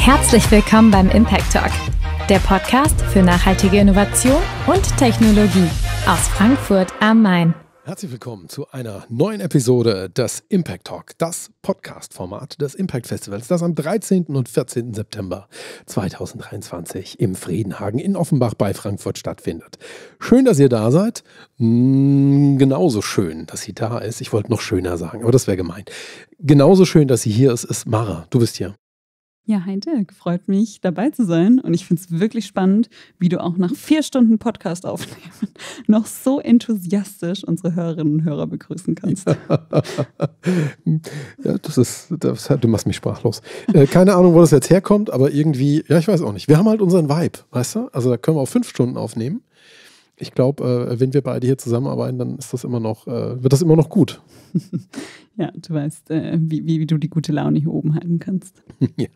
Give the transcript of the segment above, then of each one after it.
Herzlich willkommen beim Impact Talk, der Podcast für nachhaltige Innovation und Technologie aus Frankfurt am Main. Herzlich willkommen zu einer neuen Episode des Impact Talk, das Podcast-Format des Impact Festivals, das am 13. und 14. September 2023 im Friedenhagen in Offenbach bei Frankfurt stattfindet. Schön, dass ihr da seid. Hm, genauso schön, dass sie da ist. Ich wollte noch schöner sagen, aber das wäre gemein. Genauso schön, dass sie hier ist, ist Mara. Du bist hier. Ja, hi Dirk, freut mich dabei zu sein und ich finde es wirklich spannend, wie du auch nach vier Stunden Podcast aufnehmen noch so enthusiastisch unsere Hörerinnen und Hörer begrüßen kannst. ja, das ist, das, du machst mich sprachlos. Äh, keine Ahnung, wo das jetzt herkommt, aber irgendwie, ja, ich weiß auch nicht. Wir haben halt unseren Vibe, weißt du? Also da können wir auch fünf Stunden aufnehmen. Ich glaube, äh, wenn wir beide hier zusammenarbeiten, dann ist das immer noch, äh, wird das immer noch gut. ja, du weißt, äh, wie, wie, wie, du die gute Laune hier oben halten kannst. ja,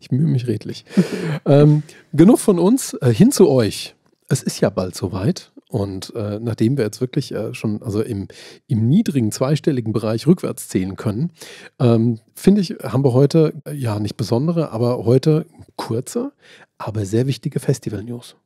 ich mühe mich redlich. ähm, genug von uns, hin zu euch. Es ist ja bald soweit. Und äh, nachdem wir jetzt wirklich äh, schon also im, im niedrigen zweistelligen Bereich rückwärts zählen können, ähm, finde ich, haben wir heute, ja nicht besondere, aber heute kurze, aber sehr wichtige Festival-News.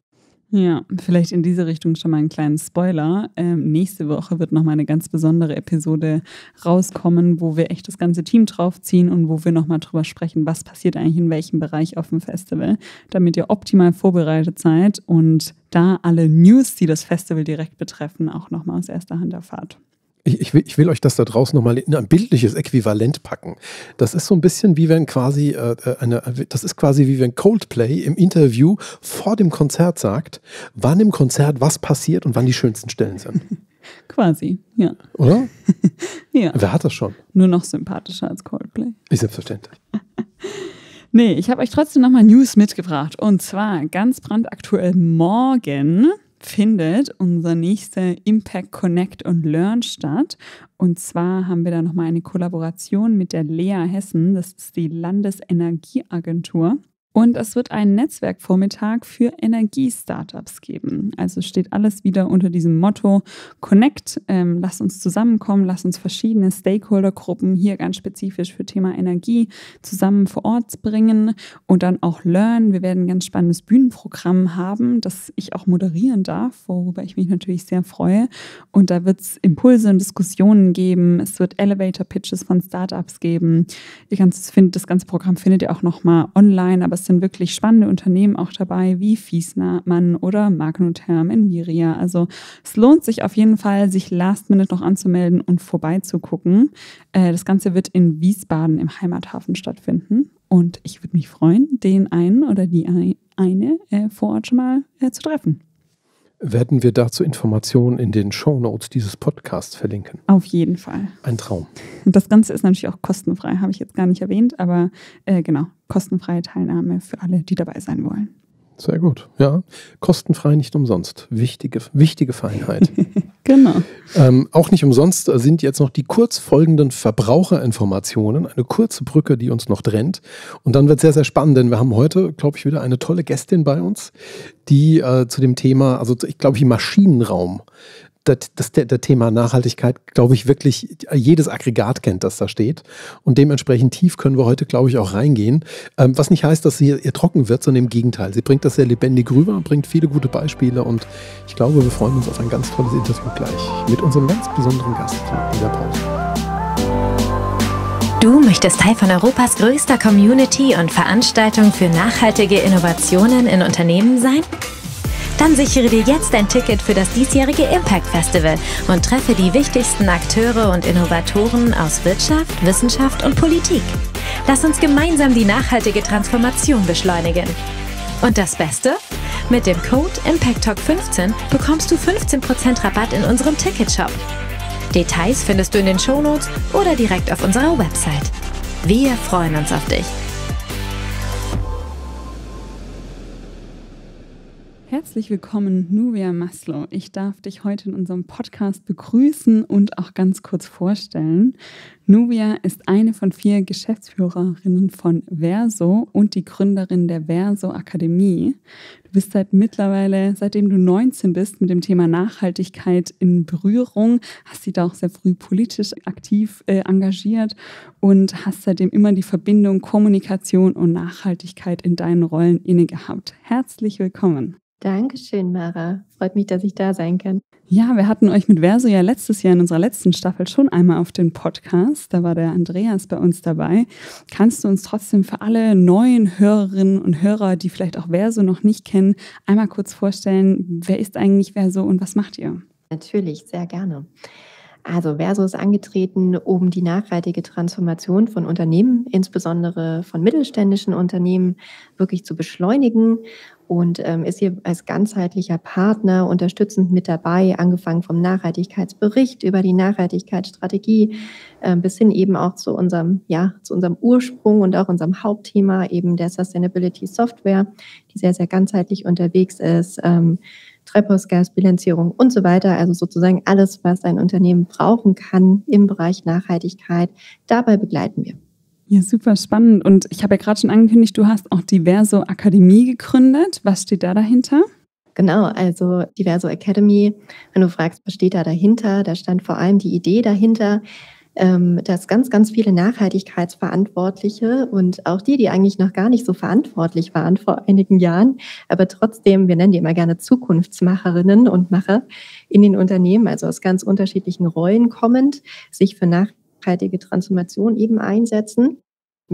Ja, vielleicht in diese Richtung schon mal einen kleinen Spoiler. Ähm, nächste Woche wird nochmal eine ganz besondere Episode rauskommen, wo wir echt das ganze Team draufziehen und wo wir nochmal drüber sprechen, was passiert eigentlich in welchem Bereich auf dem Festival, damit ihr optimal vorbereitet seid und da alle News, die das Festival direkt betreffen, auch nochmal aus erster Hand erfahrt. Ich, ich, will, ich, will, euch das da draußen nochmal in ein bildliches Äquivalent packen. Das ist so ein bisschen wie wenn quasi äh, äh, eine, das ist quasi wie wenn Coldplay im Interview vor dem Konzert sagt, wann im Konzert was passiert und wann die schönsten Stellen sind. quasi, ja. Oder? ja. Wer hat das schon? Nur noch sympathischer als Coldplay. Ist selbstverständlich. nee, ich habe euch trotzdem nochmal News mitgebracht. Und zwar ganz brandaktuell morgen findet unser nächster Impact Connect und Learn statt. Und zwar haben wir da nochmal eine Kollaboration mit der Lea Hessen, das ist die Landesenergieagentur. Und es wird einen Netzwerkvormittag für Energiestartups geben. Also steht alles wieder unter diesem Motto Connect, ähm, lass uns zusammenkommen, lass uns verschiedene Stakeholdergruppen hier ganz spezifisch für Thema Energie zusammen vor Ort bringen und dann auch Learn. Wir werden ein ganz spannendes Bühnenprogramm haben, das ich auch moderieren darf, worüber ich mich natürlich sehr freue. Und da wird es Impulse und Diskussionen geben. Es wird Elevator-Pitches von Startups geben. Ihr ganzes, das ganze Programm findet ihr auch nochmal online, aber es sind wirklich spannende Unternehmen auch dabei, wie Fiesner, Mann oder Magnotherm, Enviria. Also es lohnt sich auf jeden Fall, sich last minute noch anzumelden und vorbeizugucken. Äh, das Ganze wird in Wiesbaden im Heimathafen stattfinden. Und ich würde mich freuen, den einen oder die eine äh, vor Ort schon mal äh, zu treffen werden wir dazu Informationen in den Show Notes dieses Podcasts verlinken. Auf jeden Fall. Ein Traum. Das Ganze ist natürlich auch kostenfrei, habe ich jetzt gar nicht erwähnt, aber äh, genau, kostenfreie Teilnahme für alle, die dabei sein wollen. Sehr gut, ja. Kostenfrei nicht umsonst. Wichtige, wichtige Feinheit. genau. Ähm, auch nicht umsonst sind jetzt noch die kurz folgenden Verbraucherinformationen. Eine kurze Brücke, die uns noch trennt. Und dann wird sehr, sehr spannend, denn wir haben heute, glaube ich, wieder eine tolle Gästin bei uns, die äh, zu dem Thema, also ich glaube, Maschinenraum das, das, der, der Thema Nachhaltigkeit, glaube ich, wirklich jedes Aggregat kennt, das da steht. Und dementsprechend tief können wir heute, glaube ich, auch reingehen. Ähm, was nicht heißt, dass sie ihr trocken wird, sondern im Gegenteil. Sie bringt das sehr lebendig rüber, bringt viele gute Beispiele und ich glaube, wir freuen uns auf ein ganz tolles Interview gleich mit unserem ganz besonderen Gast in der Pause. Du möchtest Teil von Europas größter Community und Veranstaltung für nachhaltige Innovationen in Unternehmen sein? Dann sichere dir jetzt ein Ticket für das diesjährige Impact Festival und treffe die wichtigsten Akteure und Innovatoren aus Wirtschaft, Wissenschaft und Politik. Lass uns gemeinsam die nachhaltige Transformation beschleunigen. Und das Beste? Mit dem Code ImpactTalk15 bekommst du 15% Rabatt in unserem Ticketshop. Details findest du in den Shownotes oder direkt auf unserer Website. Wir freuen uns auf dich. Herzlich willkommen, Nubia Maslow. Ich darf dich heute in unserem Podcast begrüßen und auch ganz kurz vorstellen. Nubia ist eine von vier Geschäftsführerinnen von Verso und die Gründerin der Verso Akademie. Du bist seit mittlerweile, seitdem du 19 bist, mit dem Thema Nachhaltigkeit in Berührung, hast dich da auch sehr früh politisch aktiv äh, engagiert und hast seitdem immer die Verbindung Kommunikation und Nachhaltigkeit in deinen Rollen inne gehabt. Herzlich willkommen. Dankeschön, Mara. Freut mich, dass ich da sein kann. Ja, wir hatten euch mit Verso ja letztes Jahr in unserer letzten Staffel schon einmal auf den Podcast. Da war der Andreas bei uns dabei. Kannst du uns trotzdem für alle neuen Hörerinnen und Hörer, die vielleicht auch Verso noch nicht kennen, einmal kurz vorstellen, wer ist eigentlich Verso und was macht ihr? Natürlich, sehr gerne. Also Verso ist angetreten, um die nachhaltige Transformation von Unternehmen, insbesondere von mittelständischen Unternehmen, wirklich zu beschleunigen und ähm, ist hier als ganzheitlicher Partner unterstützend mit dabei, angefangen vom Nachhaltigkeitsbericht über die Nachhaltigkeitsstrategie äh, bis hin eben auch zu unserem, ja, zu unserem Ursprung und auch unserem Hauptthema eben der Sustainability Software, die sehr, sehr ganzheitlich unterwegs ist. Ähm, Treibhausgasbilanzierung und so weiter. Also sozusagen alles, was ein Unternehmen brauchen kann im Bereich Nachhaltigkeit. Dabei begleiten wir. Ja, super spannend. Und ich habe ja gerade schon angekündigt, du hast auch Diverso Akademie gegründet. Was steht da dahinter? Genau, also Diverso Academy, wenn du fragst, was steht da dahinter, da stand vor allem die Idee dahinter, ähm, dass ganz, ganz viele Nachhaltigkeitsverantwortliche und auch die, die eigentlich noch gar nicht so verantwortlich waren vor einigen Jahren, aber trotzdem, wir nennen die immer gerne Zukunftsmacherinnen und Macher in den Unternehmen, also aus ganz unterschiedlichen Rollen kommend, sich für Nachhaltigkeit nachhaltige Transformation eben einsetzen.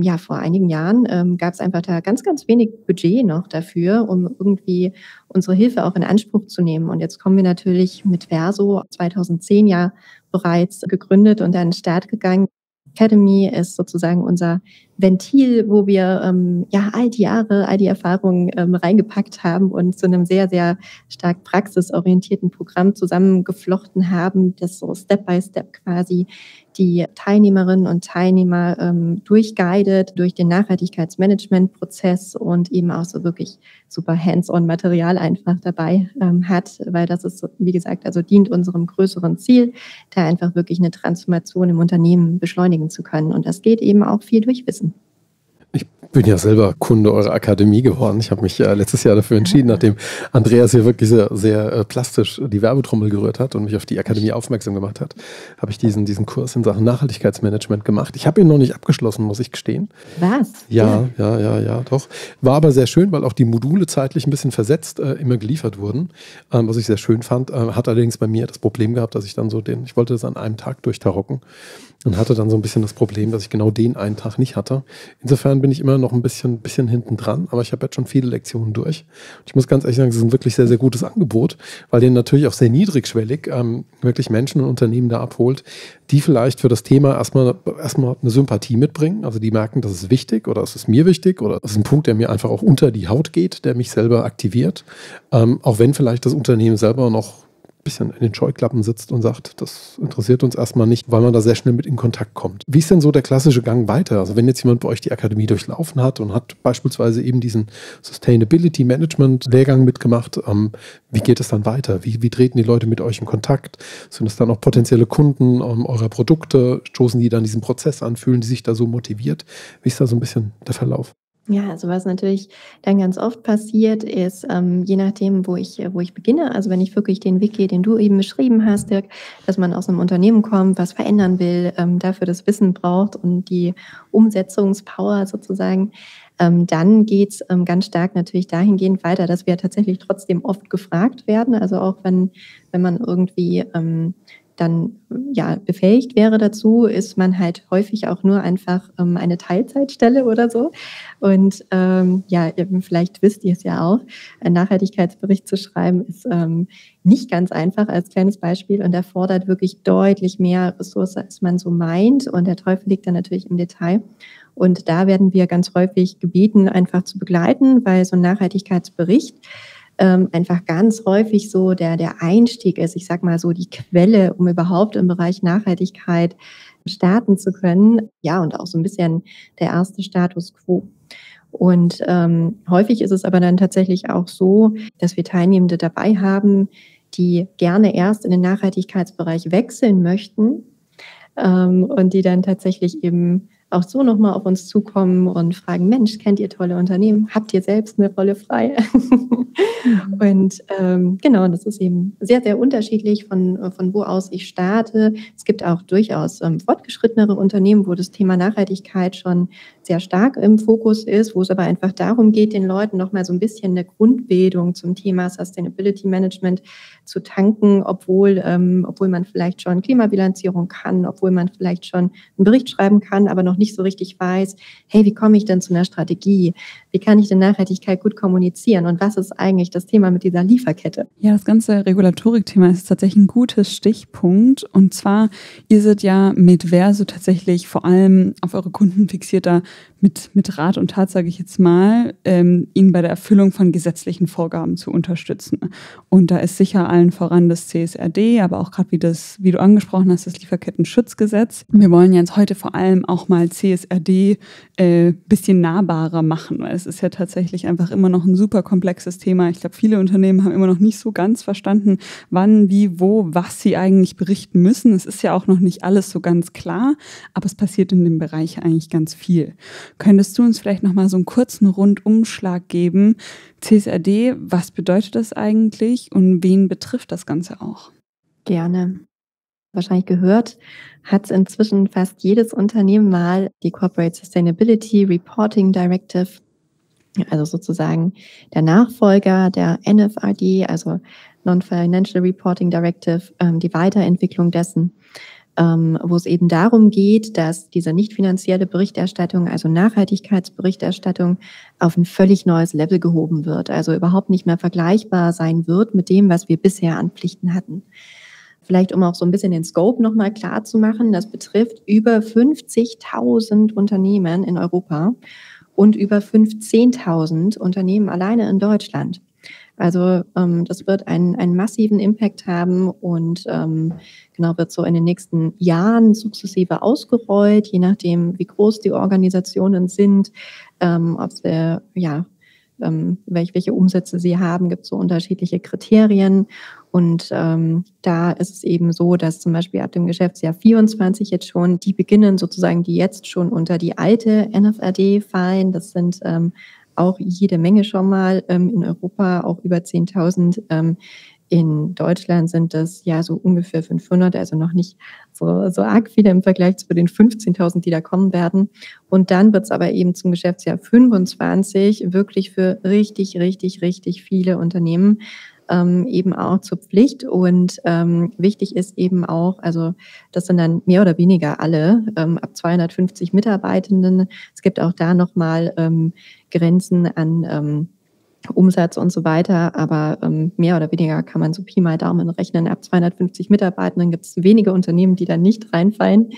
Ja, vor einigen Jahren ähm, gab es einfach da ganz, ganz wenig Budget noch dafür, um irgendwie unsere Hilfe auch in Anspruch zu nehmen. Und jetzt kommen wir natürlich mit Verso 2010 ja bereits gegründet und an den Start gegangen. Academy ist sozusagen unser Ventil, wo wir ähm, ja all die Jahre, all die Erfahrungen ähm, reingepackt haben und zu einem sehr, sehr stark praxisorientierten Programm zusammengeflochten haben, das so Step by Step quasi die Teilnehmerinnen und Teilnehmer ähm, durchguidet durch den Nachhaltigkeitsmanagement-Prozess und eben auch so wirklich super hands-on-Material einfach dabei ähm, hat, weil das ist, wie gesagt, also dient unserem größeren Ziel, da einfach wirklich eine Transformation im Unternehmen beschleunigen zu können. Und das geht eben auch viel durch Wissen. Ich bin ja selber Kunde eurer Akademie geworden. Ich habe mich äh, letztes Jahr dafür entschieden, nachdem Andreas hier wirklich sehr, sehr äh, plastisch die Werbetrommel gerührt hat und mich auf die Akademie aufmerksam gemacht hat, habe ich diesen, diesen Kurs in Sachen Nachhaltigkeitsmanagement gemacht. Ich habe ihn noch nicht abgeschlossen, muss ich gestehen. Was? Ja, ja, ja, ja, doch. War aber sehr schön, weil auch die Module zeitlich ein bisschen versetzt äh, immer geliefert wurden, ähm, was ich sehr schön fand. Äh, hat allerdings bei mir das Problem gehabt, dass ich dann so den, ich wollte das an einem Tag durchtarocken und hatte dann so ein bisschen das Problem, dass ich genau den einen Tag nicht hatte. Insofern bin ich immer noch ein bisschen, bisschen hinten dran, aber ich habe jetzt schon viele Lektionen durch. Ich muss ganz ehrlich sagen, es ist ein wirklich sehr, sehr gutes Angebot, weil den natürlich auch sehr niedrigschwellig ähm, wirklich Menschen und Unternehmen da abholt, die vielleicht für das Thema erstmal, erstmal eine Sympathie mitbringen. Also die merken, das ist wichtig oder es ist mir wichtig oder es ist ein Punkt, der mir einfach auch unter die Haut geht, der mich selber aktiviert. Ähm, auch wenn vielleicht das Unternehmen selber noch bisschen in den Scheuklappen sitzt und sagt, das interessiert uns erstmal nicht, weil man da sehr schnell mit in Kontakt kommt. Wie ist denn so der klassische Gang weiter? Also wenn jetzt jemand bei euch die Akademie durchlaufen hat und hat beispielsweise eben diesen Sustainability Management Lehrgang mitgemacht, ähm, wie geht es dann weiter? Wie, wie treten die Leute mit euch in Kontakt? Sind es dann auch potenzielle Kunden ähm, eurer Produkte? Stoßen die dann diesen Prozess an? Fühlen die sich da so motiviert? Wie ist da so ein bisschen der Verlauf? Ja, also was natürlich dann ganz oft passiert, ist, ähm, je nachdem, wo ich, wo ich beginne, also wenn ich wirklich den Wiki, den du eben beschrieben hast, Dirk, dass man aus einem Unternehmen kommt, was verändern will, ähm, dafür das Wissen braucht und die Umsetzungspower sozusagen, ähm, dann geht's ähm, ganz stark natürlich dahingehend weiter, dass wir tatsächlich trotzdem oft gefragt werden. Also auch wenn, wenn man irgendwie ähm, dann ja befähigt wäre dazu, ist man halt häufig auch nur einfach ähm, eine Teilzeitstelle oder so. Und ähm, ja, vielleicht wisst ihr es ja auch, einen Nachhaltigkeitsbericht zu schreiben ist ähm, nicht ganz einfach als kleines Beispiel und erfordert wirklich deutlich mehr Ressource, als man so meint. Und der Teufel liegt dann natürlich im Detail. Und da werden wir ganz häufig gebeten, einfach zu begleiten, weil so ein Nachhaltigkeitsbericht ähm, einfach ganz häufig so der, der Einstieg ist, ich sag mal so die Quelle, um überhaupt im Bereich Nachhaltigkeit starten zu können. Ja, und auch so ein bisschen der erste Status quo. Und ähm, häufig ist es aber dann tatsächlich auch so, dass wir Teilnehmende dabei haben, die gerne erst in den Nachhaltigkeitsbereich wechseln möchten ähm, und die dann tatsächlich eben auch so nochmal auf uns zukommen und fragen, Mensch, kennt ihr tolle Unternehmen? Habt ihr selbst eine Rolle frei? Mhm. und ähm, genau, das ist eben sehr, sehr unterschiedlich, von, von wo aus ich starte. Es gibt auch durchaus ähm, fortgeschrittenere Unternehmen, wo das Thema Nachhaltigkeit schon sehr stark im Fokus ist, wo es aber einfach darum geht, den Leuten nochmal so ein bisschen eine Grundbildung zum Thema Sustainability Management zu tanken, obwohl, ähm, obwohl man vielleicht schon Klimabilanzierung kann, obwohl man vielleicht schon einen Bericht schreiben kann, aber noch nicht so richtig weiß, hey, wie komme ich denn zu einer Strategie? Wie kann ich denn Nachhaltigkeit gut kommunizieren? Und was ist eigentlich das Thema mit dieser Lieferkette? Ja, das ganze Regulatorik-Thema ist tatsächlich ein gutes Stichpunkt. Und zwar, ihr seid ja mit Verso tatsächlich vor allem auf eure Kunden fixierter mit, mit Rat und Tat, sage ich jetzt mal, ähm, ihnen bei der Erfüllung von gesetzlichen Vorgaben zu unterstützen. Und da ist sicher allen voran das CSRD, aber auch gerade wie das, wie du angesprochen hast, das Lieferketten-Schutzgesetz. Wir wollen jetzt heute vor allem auch mal CSRD äh, bisschen nahbarer machen, weil es ist ja tatsächlich einfach immer noch ein super komplexes Thema. Ich glaube, viele Unternehmen haben immer noch nicht so ganz verstanden, wann, wie, wo, was sie eigentlich berichten müssen. Es ist ja auch noch nicht alles so ganz klar, aber es passiert in dem Bereich eigentlich ganz viel. Könntest du uns vielleicht noch mal so einen kurzen Rundumschlag geben? CSRD, was bedeutet das eigentlich und wen betrifft das Ganze auch? Gerne. Wahrscheinlich gehört hat inzwischen fast jedes Unternehmen mal die Corporate Sustainability Reporting Directive, also sozusagen der Nachfolger der NFRD, also Non-Financial Reporting Directive, ähm, die Weiterentwicklung dessen ähm, wo es eben darum geht, dass diese nicht finanzielle Berichterstattung, also Nachhaltigkeitsberichterstattung, auf ein völlig neues Level gehoben wird, also überhaupt nicht mehr vergleichbar sein wird mit dem, was wir bisher an Pflichten hatten. Vielleicht um auch so ein bisschen den Scope nochmal klar zu machen, das betrifft über 50.000 Unternehmen in Europa und über 15.000 Unternehmen alleine in Deutschland. Also ähm, das wird einen, einen massiven Impact haben und ähm, genau wird so in den nächsten Jahren sukzessive ausgerollt, je nachdem, wie groß die Organisationen sind, ähm, ob sie ja ähm, welche, welche Umsätze sie haben, gibt es so unterschiedliche Kriterien. Und ähm, da ist es eben so, dass zum Beispiel ab dem Geschäftsjahr 24 jetzt schon, die beginnen sozusagen, die jetzt schon unter die alte NFRD fallen. Das sind ähm, auch jede Menge schon mal ähm, in Europa, auch über 10.000. Ähm, in Deutschland sind das ja so ungefähr 500, also noch nicht so, so arg viele im Vergleich zu den 15.000, die da kommen werden. Und dann wird es aber eben zum Geschäftsjahr 25 wirklich für richtig, richtig, richtig viele Unternehmen ähm, eben auch zur Pflicht. Und ähm, wichtig ist eben auch, also das sind dann mehr oder weniger alle ähm, ab 250 Mitarbeitenden. Es gibt auch da nochmal ähm, Grenzen an ähm, Umsatz und so weiter, aber ähm, mehr oder weniger kann man so Pi mal Daumen rechnen. Ab 250 Mitarbeitenden gibt es wenige Unternehmen, die da nicht reinfallen.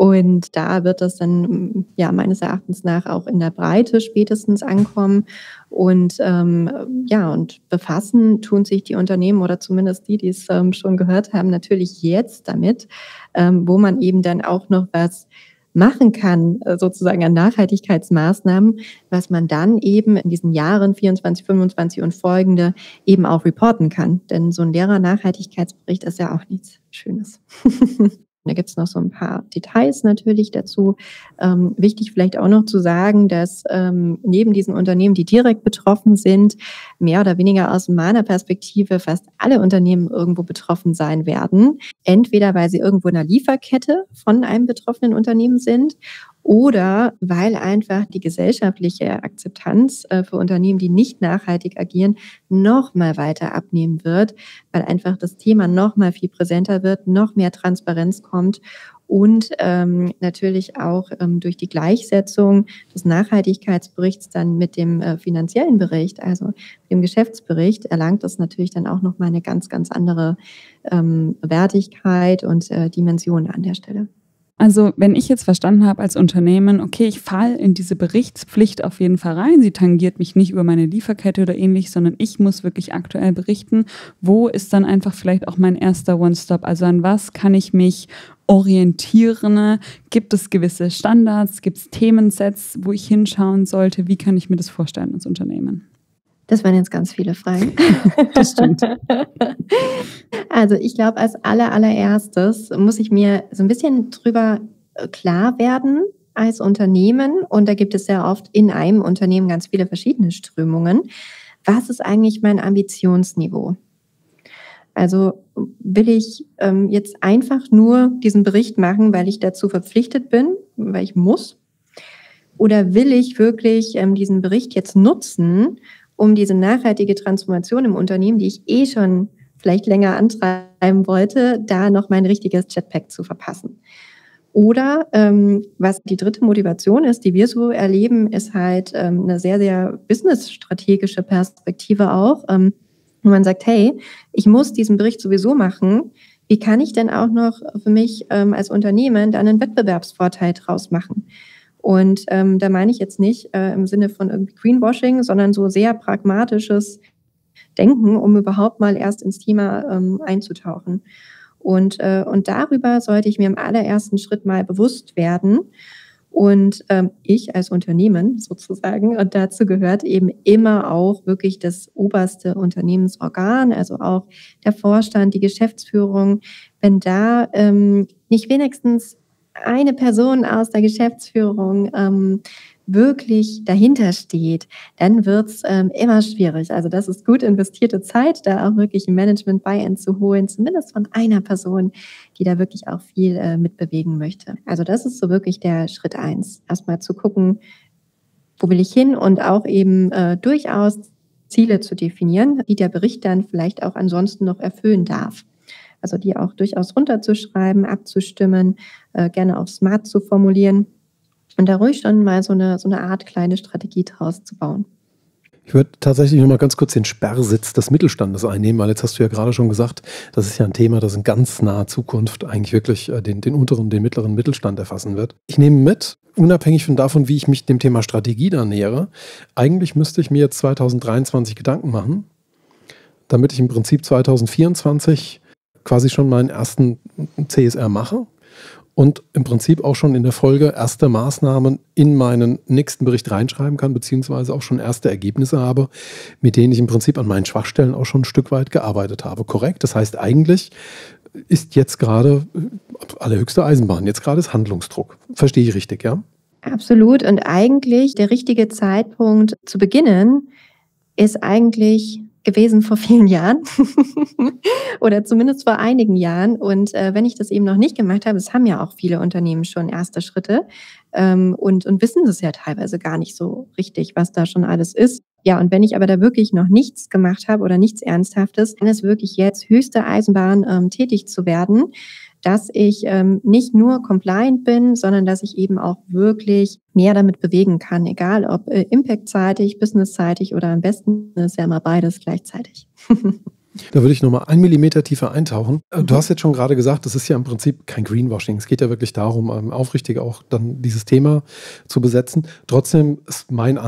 Und da wird das dann ja meines Erachtens nach auch in der Breite spätestens ankommen. Und ähm, ja, und befassen tun sich die Unternehmen oder zumindest die, die es ähm, schon gehört haben, natürlich jetzt damit, ähm, wo man eben dann auch noch was machen kann, äh, sozusagen an Nachhaltigkeitsmaßnahmen, was man dann eben in diesen Jahren 24, 25 und folgende eben auch reporten kann. Denn so ein leerer Nachhaltigkeitsbericht ist ja auch nichts Schönes. Da gibt es noch so ein paar Details natürlich dazu. Ähm, wichtig vielleicht auch noch zu sagen, dass ähm, neben diesen Unternehmen, die direkt betroffen sind, mehr oder weniger aus meiner Perspektive fast alle Unternehmen irgendwo betroffen sein werden. Entweder weil sie irgendwo in der Lieferkette von einem betroffenen Unternehmen sind oder weil einfach die gesellschaftliche Akzeptanz äh, für Unternehmen, die nicht nachhaltig agieren, noch mal weiter abnehmen wird, weil einfach das Thema noch mal viel präsenter wird, noch mehr Transparenz kommt und ähm, natürlich auch ähm, durch die Gleichsetzung des Nachhaltigkeitsberichts dann mit dem äh, finanziellen Bericht, also dem Geschäftsbericht, erlangt das natürlich dann auch noch mal eine ganz, ganz andere ähm, Wertigkeit und äh, Dimension an der Stelle. Also wenn ich jetzt verstanden habe als Unternehmen, okay, ich falle in diese Berichtspflicht auf jeden Fall rein, sie tangiert mich nicht über meine Lieferkette oder ähnlich, sondern ich muss wirklich aktuell berichten, wo ist dann einfach vielleicht auch mein erster One-Stop? Also an was kann ich mich orientieren? Gibt es gewisse Standards? Gibt es Themensets, wo ich hinschauen sollte? Wie kann ich mir das vorstellen als Unternehmen? Das waren jetzt ganz viele Fragen. Das stimmt. Also ich glaube, als aller, allererstes muss ich mir so ein bisschen drüber äh, klar werden als Unternehmen. Und da gibt es sehr oft in einem Unternehmen ganz viele verschiedene Strömungen. Was ist eigentlich mein Ambitionsniveau? Also will ich ähm, jetzt einfach nur diesen Bericht machen, weil ich dazu verpflichtet bin, weil ich muss? Oder will ich wirklich ähm, diesen Bericht jetzt nutzen, um diese nachhaltige Transformation im Unternehmen, die ich eh schon vielleicht länger antreiben wollte, da noch mein richtiges Jetpack zu verpassen? Oder ähm, was die dritte Motivation ist, die wir so erleben, ist halt ähm, eine sehr, sehr businessstrategische Perspektive auch. Ähm, und man sagt, hey, ich muss diesen Bericht sowieso machen. Wie kann ich denn auch noch für mich ähm, als Unternehmen dann einen Wettbewerbsvorteil draus machen? Und ähm, da meine ich jetzt nicht äh, im Sinne von irgendwie Greenwashing, sondern so sehr pragmatisches Denken, um überhaupt mal erst ins Thema ähm, einzutauchen. Und, äh, und darüber sollte ich mir im allerersten Schritt mal bewusst werden. Und ähm, ich als Unternehmen sozusagen, und dazu gehört eben immer auch wirklich das oberste Unternehmensorgan, also auch der Vorstand, die Geschäftsführung, wenn da ähm, nicht wenigstens eine Person aus der Geschäftsführung ähm, wirklich dahinter steht, dann wird's ähm, immer schwierig. Also das ist gut investierte Zeit, da auch wirklich ein Management-Buy-in zu holen, zumindest von einer Person, die da wirklich auch viel äh, mitbewegen möchte. Also das ist so wirklich der Schritt eins. Erstmal zu gucken, wo will ich hin und auch eben äh, durchaus Ziele zu definieren, die der Bericht dann vielleicht auch ansonsten noch erfüllen darf. Also die auch durchaus runterzuschreiben, abzustimmen, äh, gerne auch smart zu formulieren und da ruhig schon mal so eine, so eine Art kleine Strategie draus zu bauen. Ich würde tatsächlich noch mal ganz kurz den Sperrsitz des Mittelstandes einnehmen, weil jetzt hast du ja gerade schon gesagt, das ist ja ein Thema, das in ganz naher Zukunft eigentlich wirklich äh, den, den unteren, den mittleren Mittelstand erfassen wird. Ich nehme mit, unabhängig von davon, wie ich mich dem Thema Strategie da nähere, eigentlich müsste ich mir jetzt 2023 Gedanken machen, damit ich im Prinzip 2024 quasi schon meinen ersten CSR mache und im Prinzip auch schon in der Folge erste Maßnahmen in meinen nächsten Bericht reinschreiben kann, beziehungsweise auch schon erste Ergebnisse habe, mit denen ich im Prinzip an meinen Schwachstellen auch schon ein Stück weit gearbeitet habe. Korrekt? Das heißt, eigentlich ist jetzt gerade allerhöchste Eisenbahn, jetzt gerade ist Handlungsdruck. Verstehe ich richtig, ja? Absolut. Und eigentlich der richtige Zeitpunkt zu beginnen ist eigentlich gewesen vor vielen Jahren oder zumindest vor einigen Jahren. Und äh, wenn ich das eben noch nicht gemacht habe, es haben ja auch viele Unternehmen schon erste Schritte ähm, und, und wissen es ja teilweise gar nicht so richtig, was da schon alles ist. Ja, und wenn ich aber da wirklich noch nichts gemacht habe oder nichts Ernsthaftes, dann ist wirklich jetzt höchste Eisenbahn ähm, tätig zu werden dass ich ähm, nicht nur compliant bin, sondern dass ich eben auch wirklich mehr damit bewegen kann, egal ob äh, impactseitig, businessseitig oder am besten ist ja immer beides gleichzeitig. Da würde ich nochmal einen Millimeter tiefer eintauchen. Äh, du hast jetzt schon gerade gesagt, das ist ja im Prinzip kein Greenwashing. Es geht ja wirklich darum, ähm, aufrichtig auch dann dieses Thema zu besetzen. Trotzdem ist mein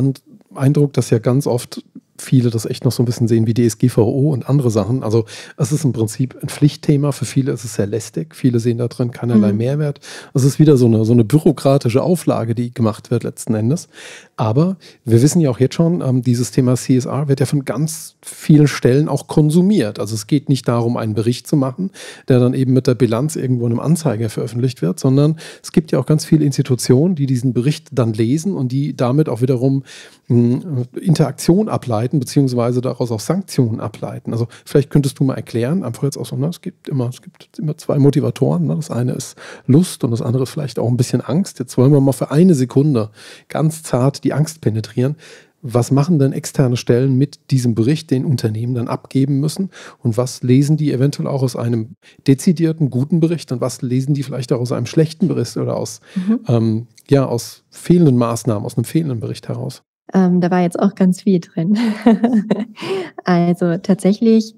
Eindruck, dass ja ganz oft viele das echt noch so ein bisschen sehen wie DSGVO und andere Sachen. Also es ist im Prinzip ein Pflichtthema. Für viele ist es sehr lästig. Viele sehen da drin keinerlei mhm. Mehrwert. Es ist wieder so eine, so eine bürokratische Auflage, die gemacht wird letzten Endes. Aber wir wissen ja auch jetzt schon, ähm, dieses Thema CSR wird ja von ganz vielen Stellen auch konsumiert. Also es geht nicht darum, einen Bericht zu machen, der dann eben mit der Bilanz irgendwo in einem Anzeiger veröffentlicht wird, sondern es gibt ja auch ganz viele Institutionen, die diesen Bericht dann lesen und die damit auch wiederum mh, Interaktion ableiten, beziehungsweise daraus auch Sanktionen ableiten. Also vielleicht könntest du mal erklären, einfach jetzt auch so, ne, es gibt immer, es gibt immer zwei Motivatoren. Ne? Das eine ist Lust und das andere ist vielleicht auch ein bisschen Angst. Jetzt wollen wir mal für eine Sekunde ganz zart die Angst penetrieren was machen denn externe Stellen mit diesem Bericht, den Unternehmen dann abgeben müssen? Und was lesen die eventuell auch aus einem dezidierten guten Bericht und was lesen die vielleicht auch aus einem schlechten Bericht oder aus, mhm. ähm, ja, aus fehlenden Maßnahmen, aus einem fehlenden Bericht heraus? Ähm, da war jetzt auch ganz viel drin. also tatsächlich,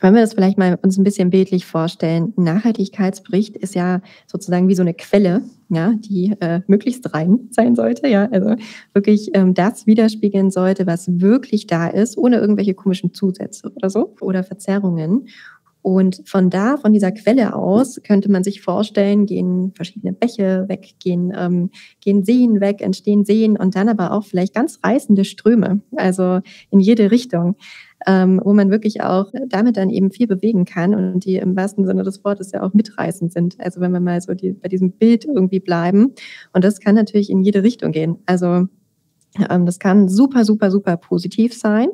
wenn wir das vielleicht mal uns ein bisschen bildlich vorstellen, Nachhaltigkeitsbericht ist ja sozusagen wie so eine Quelle, ja, die äh, möglichst rein sein sollte, ja, also wirklich ähm, das widerspiegeln sollte, was wirklich da ist, ohne irgendwelche komischen Zusätze oder so oder Verzerrungen. Und von da, von dieser Quelle aus, könnte man sich vorstellen, gehen verschiedene Bäche weg, gehen, ähm, gehen Seen weg, entstehen Seen und dann aber auch vielleicht ganz reißende Ströme, also in jede Richtung, ähm, wo man wirklich auch damit dann eben viel bewegen kann und die im wahrsten Sinne des Wortes ja auch mitreißend sind. Also wenn wir mal so die, bei diesem Bild irgendwie bleiben. Und das kann natürlich in jede Richtung gehen. Also ähm, das kann super, super, super positiv sein.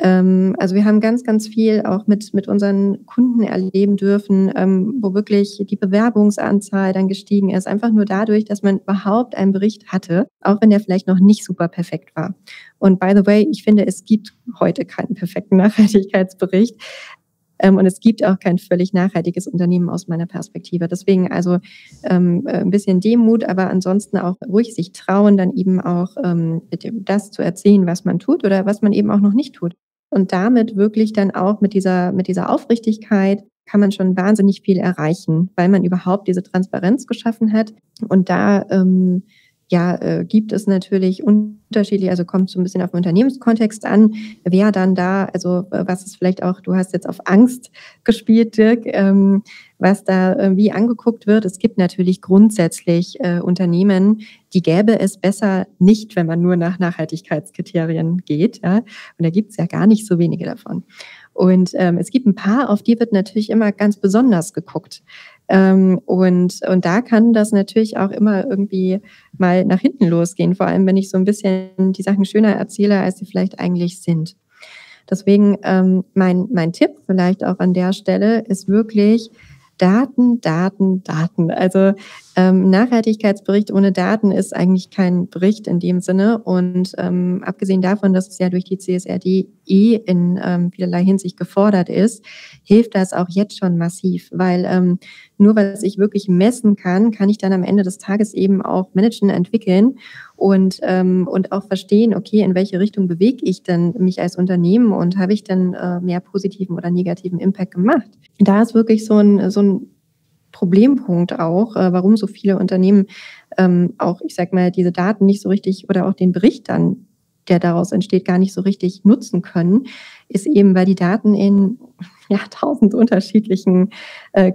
Ähm, also wir haben ganz, ganz viel auch mit, mit unseren Kunden erleben dürfen, ähm, wo wirklich die Bewerbungsanzahl dann gestiegen ist, einfach nur dadurch, dass man überhaupt einen Bericht hatte, auch wenn der vielleicht noch nicht super perfekt war. Und by the way, ich finde, es gibt heute keinen perfekten Nachhaltigkeitsbericht. Ähm, und es gibt auch kein völlig nachhaltiges Unternehmen aus meiner Perspektive. Deswegen also ähm, äh, ein bisschen Demut, aber ansonsten auch ruhig sich trauen, dann eben auch ähm, das zu erzählen, was man tut oder was man eben auch noch nicht tut. Und damit wirklich dann auch mit dieser, mit dieser Aufrichtigkeit kann man schon wahnsinnig viel erreichen, weil man überhaupt diese Transparenz geschaffen hat. Und da ähm, ja, äh, gibt es natürlich unterschiedlich, also kommt so ein bisschen auf den Unternehmenskontext an, wer dann da, also äh, was ist vielleicht auch, du hast jetzt auf Angst gespielt, Dirk, ähm, was da äh, wie angeguckt wird. Es gibt natürlich grundsätzlich äh, Unternehmen, die gäbe es besser nicht, wenn man nur nach Nachhaltigkeitskriterien geht. Ja? Und da gibt es ja gar nicht so wenige davon. Und ähm, es gibt ein paar, auf die wird natürlich immer ganz besonders geguckt. Ähm, und, und da kann das natürlich auch immer irgendwie mal nach hinten losgehen, vor allem wenn ich so ein bisschen die Sachen schöner erzähle, als sie vielleicht eigentlich sind. Deswegen ähm, mein, mein Tipp vielleicht auch an der Stelle ist wirklich, Daten, Daten, Daten. Also ähm, Nachhaltigkeitsbericht ohne Daten ist eigentlich kein Bericht in dem Sinne. Und ähm, abgesehen davon, dass es ja durch die CSRD eh in ähm, vielerlei Hinsicht gefordert ist, hilft das auch jetzt schon massiv, weil ähm, nur was ich wirklich messen kann, kann ich dann am Ende des Tages eben auch managen, entwickeln und, ähm, und auch verstehen, okay, in welche Richtung bewege ich denn mich als Unternehmen und habe ich denn äh, mehr positiven oder negativen Impact gemacht. Da ist wirklich so ein, so ein Problempunkt auch, äh, warum so viele Unternehmen ähm, auch, ich sag mal, diese Daten nicht so richtig oder auch den Bericht dann, der daraus entsteht, gar nicht so richtig nutzen können, ist eben, weil die Daten in ja, tausend unterschiedlichen äh,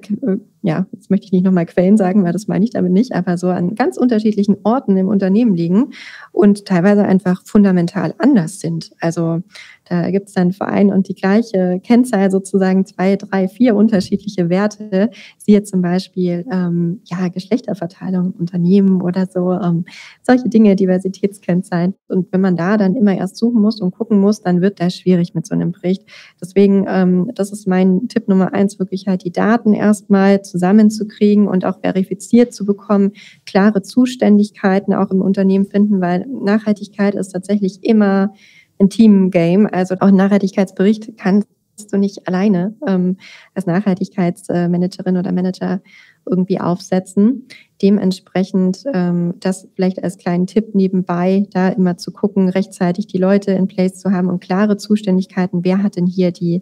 ja, jetzt möchte ich nicht nochmal Quellen sagen, weil das meine ich damit nicht, aber so an ganz unterschiedlichen Orten im Unternehmen liegen und teilweise einfach fundamental anders sind. Also da gibt es dann einen Verein und die gleiche Kennzahl sozusagen zwei, drei, vier unterschiedliche Werte. Siehe zum Beispiel ähm, ja, Geschlechterverteilung im Unternehmen oder so, ähm, solche Dinge, Diversitätskennzahlen. Und wenn man da dann immer erst suchen muss und gucken muss, dann wird das schwierig mit so einem Bericht. Deswegen, ähm, das ist mein Tipp Nummer eins, wirklich halt die Daten erstmal zusammenzukriegen und auch verifiziert zu bekommen, klare Zuständigkeiten auch im Unternehmen finden, weil Nachhaltigkeit ist tatsächlich immer ein Team-Game. Also auch Nachhaltigkeitsbericht kannst du nicht alleine ähm, als Nachhaltigkeitsmanagerin oder Manager irgendwie aufsetzen. Dementsprechend ähm, das vielleicht als kleinen Tipp nebenbei, da immer zu gucken, rechtzeitig die Leute in place zu haben und klare Zuständigkeiten, wer hat denn hier die,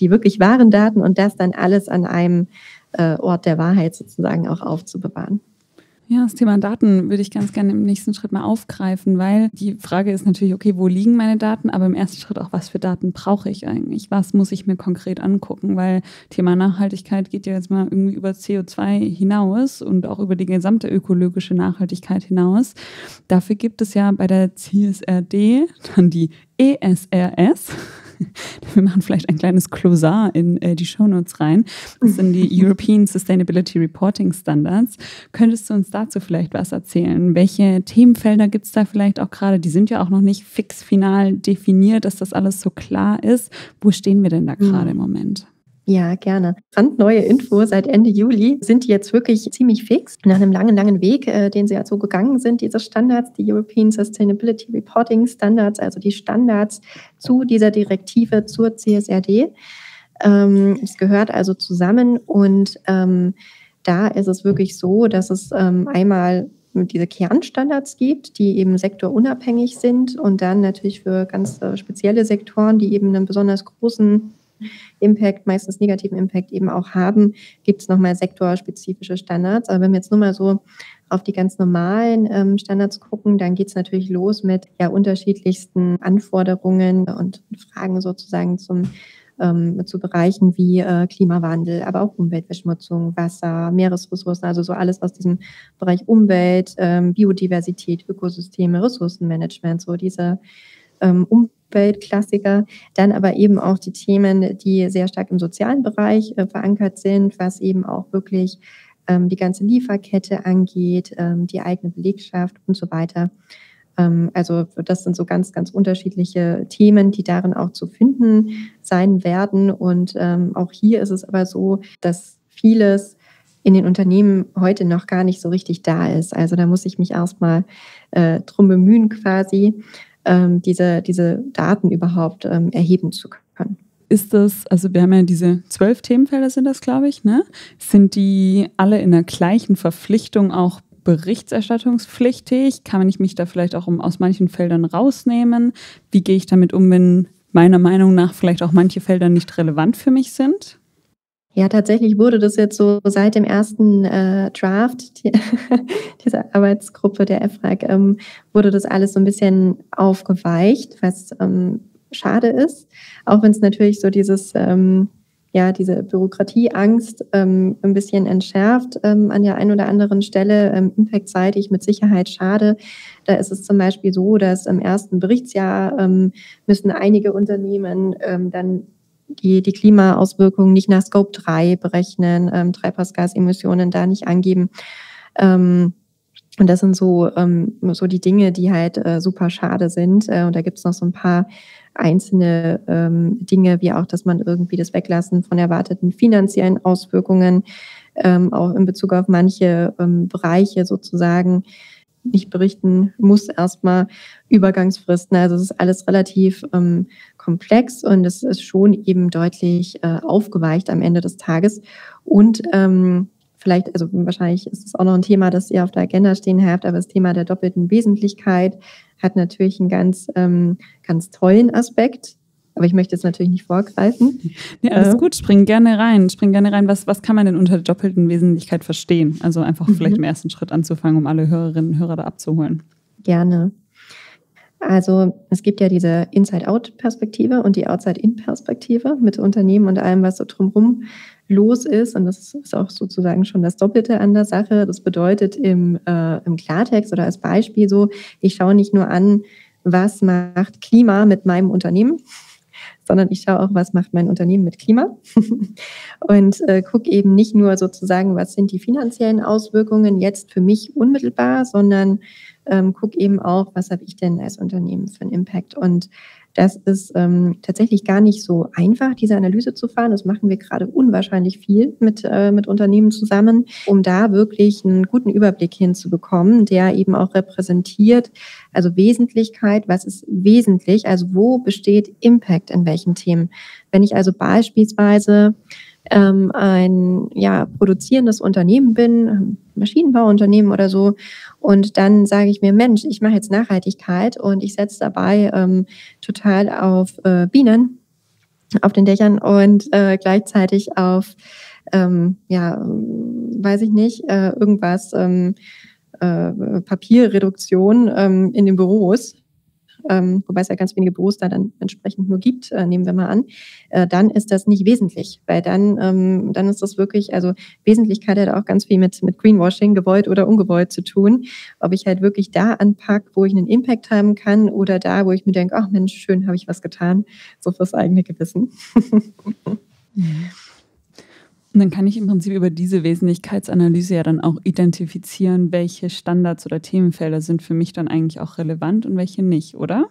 die wirklich wahren Daten und das dann alles an einem äh, Ort der Wahrheit sozusagen auch aufzubewahren. Ja, das Thema Daten würde ich ganz gerne im nächsten Schritt mal aufgreifen, weil die Frage ist natürlich, okay, wo liegen meine Daten, aber im ersten Schritt auch, was für Daten brauche ich eigentlich? Was muss ich mir konkret angucken? Weil Thema Nachhaltigkeit geht ja jetzt mal irgendwie über CO2 hinaus und auch über die gesamte ökologische Nachhaltigkeit hinaus. Dafür gibt es ja bei der CSRD dann die ESRS. Wir machen vielleicht ein kleines Closar in äh, die Shownotes rein. Das sind die European Sustainability Reporting Standards. Könntest du uns dazu vielleicht was erzählen? Welche Themenfelder gibt es da vielleicht auch gerade? Die sind ja auch noch nicht fix final definiert, dass das alles so klar ist. Wo stehen wir denn da gerade mhm. im Moment? Ja, gerne. Brandneue Info. Seit Ende Juli sind die jetzt wirklich ziemlich fix. Nach einem langen, langen Weg, äh, den sie ja so gegangen sind, diese Standards, die European Sustainability Reporting Standards, also die Standards zu dieser Direktive zur CSRD. Ähm, es gehört also zusammen und ähm, da ist es wirklich so, dass es ähm, einmal diese Kernstandards gibt, die eben sektorunabhängig sind und dann natürlich für ganz äh, spezielle Sektoren, die eben einen besonders großen Impact, meistens negativen Impact eben auch haben, gibt es nochmal sektorspezifische Standards. Aber wenn wir jetzt nur mal so auf die ganz normalen ähm, Standards gucken, dann geht es natürlich los mit ja unterschiedlichsten Anforderungen und Fragen sozusagen zum ähm, zu Bereichen wie äh, Klimawandel, aber auch Umweltverschmutzung, Wasser, Meeresressourcen, also so alles aus diesem Bereich Umwelt, ähm, Biodiversität, Ökosysteme, Ressourcenmanagement, so diese ähm, Umweltklassiker. Dann aber eben auch die Themen, die sehr stark im sozialen Bereich äh, verankert sind, was eben auch wirklich ähm, die ganze Lieferkette angeht, ähm, die eigene Belegschaft und so weiter. Ähm, also das sind so ganz, ganz unterschiedliche Themen, die darin auch zu finden sein werden. Und ähm, auch hier ist es aber so, dass vieles in den Unternehmen heute noch gar nicht so richtig da ist. Also da muss ich mich erstmal äh, drum bemühen, quasi ähm, diese, diese Daten überhaupt ähm, erheben zu können. Ist das, also wir haben ja diese zwölf Themenfelder sind das, glaube ich, ne? Sind die alle in der gleichen Verpflichtung auch berichterstattungspflichtig? Kann ich mich da vielleicht auch um, aus manchen Feldern rausnehmen? Wie gehe ich damit um, wenn meiner Meinung nach vielleicht auch manche Felder nicht relevant für mich sind? Ja, tatsächlich wurde das jetzt so seit dem ersten äh, Draft die, dieser Arbeitsgruppe der EFRAG, ähm, wurde das alles so ein bisschen aufgeweicht, was ähm, schade ist. Auch wenn es natürlich so dieses ähm, ja diese Bürokratieangst ähm, ein bisschen entschärft ähm, an der einen oder anderen Stelle, ähm, impactseitig mit Sicherheit schade. Da ist es zum Beispiel so, dass im ersten Berichtsjahr ähm, müssen einige Unternehmen dann die, die Klimaauswirkungen nicht nach Scope 3 berechnen, ähm, Treibhausgasemissionen da nicht angeben. Ähm, und das sind so, ähm, so die Dinge, die halt äh, super schade sind. Äh, und da gibt es noch so ein paar einzelne ähm, Dinge, wie auch, dass man irgendwie das Weglassen von erwarteten finanziellen Auswirkungen ähm, auch in Bezug auf manche ähm, Bereiche sozusagen nicht berichten muss, erstmal Übergangsfristen. Also es ist alles relativ ähm, komplex und es ist schon eben deutlich äh, aufgeweicht am Ende des Tages. Und ähm, vielleicht, also wahrscheinlich ist es auch noch ein Thema, das ihr auf der Agenda stehen habt, aber das Thema der doppelten Wesentlichkeit hat natürlich einen ganz, ähm, ganz tollen Aspekt. Aber ich möchte jetzt natürlich nicht vorgreifen. Ja, alles äh, gut, spring gerne rein. Spring gerne rein. Was, was kann man denn unter der doppelten Wesentlichkeit verstehen? Also einfach mhm. vielleicht im ersten Schritt anzufangen, um alle Hörerinnen und Hörer da abzuholen. Gerne. Also es gibt ja diese Inside-Out-Perspektive und die Outside-In-Perspektive mit Unternehmen und allem, was so drumherum los ist. Und das ist auch sozusagen schon das Doppelte an der Sache. Das bedeutet im, äh, im Klartext oder als Beispiel so, ich schaue nicht nur an, was macht Klima mit meinem Unternehmen, sondern ich schaue auch, was macht mein Unternehmen mit Klima und äh, gucke eben nicht nur sozusagen, was sind die finanziellen Auswirkungen jetzt für mich unmittelbar, sondern ähm, gucke eben auch, was habe ich denn als Unternehmen für einen Impact. Und das ist ähm, tatsächlich gar nicht so einfach, diese Analyse zu fahren. Das machen wir gerade unwahrscheinlich viel mit, äh, mit Unternehmen zusammen, um da wirklich einen guten Überblick hinzubekommen, der eben auch repräsentiert, also Wesentlichkeit, was ist wesentlich, also wo besteht Impact in welchen Themen. Wenn ich also beispielsweise ähm, ein ja, produzierendes Unternehmen bin, Maschinenbauunternehmen oder so, und dann sage ich mir, Mensch, ich mache jetzt Nachhaltigkeit und ich setze dabei ähm, total auf äh, Bienen auf den Dächern und äh, gleichzeitig auf, ähm, ja, weiß ich nicht, äh, irgendwas, ähm, äh, Papierreduktion ähm, in den Büros ähm, wobei es ja ganz wenige Büros da dann entsprechend nur gibt, äh, nehmen wir mal an, äh, dann ist das nicht wesentlich, weil dann, ähm, dann ist das wirklich, also Wesentlichkeit hat auch ganz viel mit, mit Greenwashing, gewollt oder ungewollt zu tun. Ob ich halt wirklich da anpacke, wo ich einen Impact haben kann oder da, wo ich mir denke, ach Mensch, schön, habe ich was getan, so fürs eigene Gewissen. Und dann kann ich im Prinzip über diese Wesentlichkeitsanalyse ja dann auch identifizieren, welche Standards oder Themenfelder sind für mich dann eigentlich auch relevant und welche nicht, oder?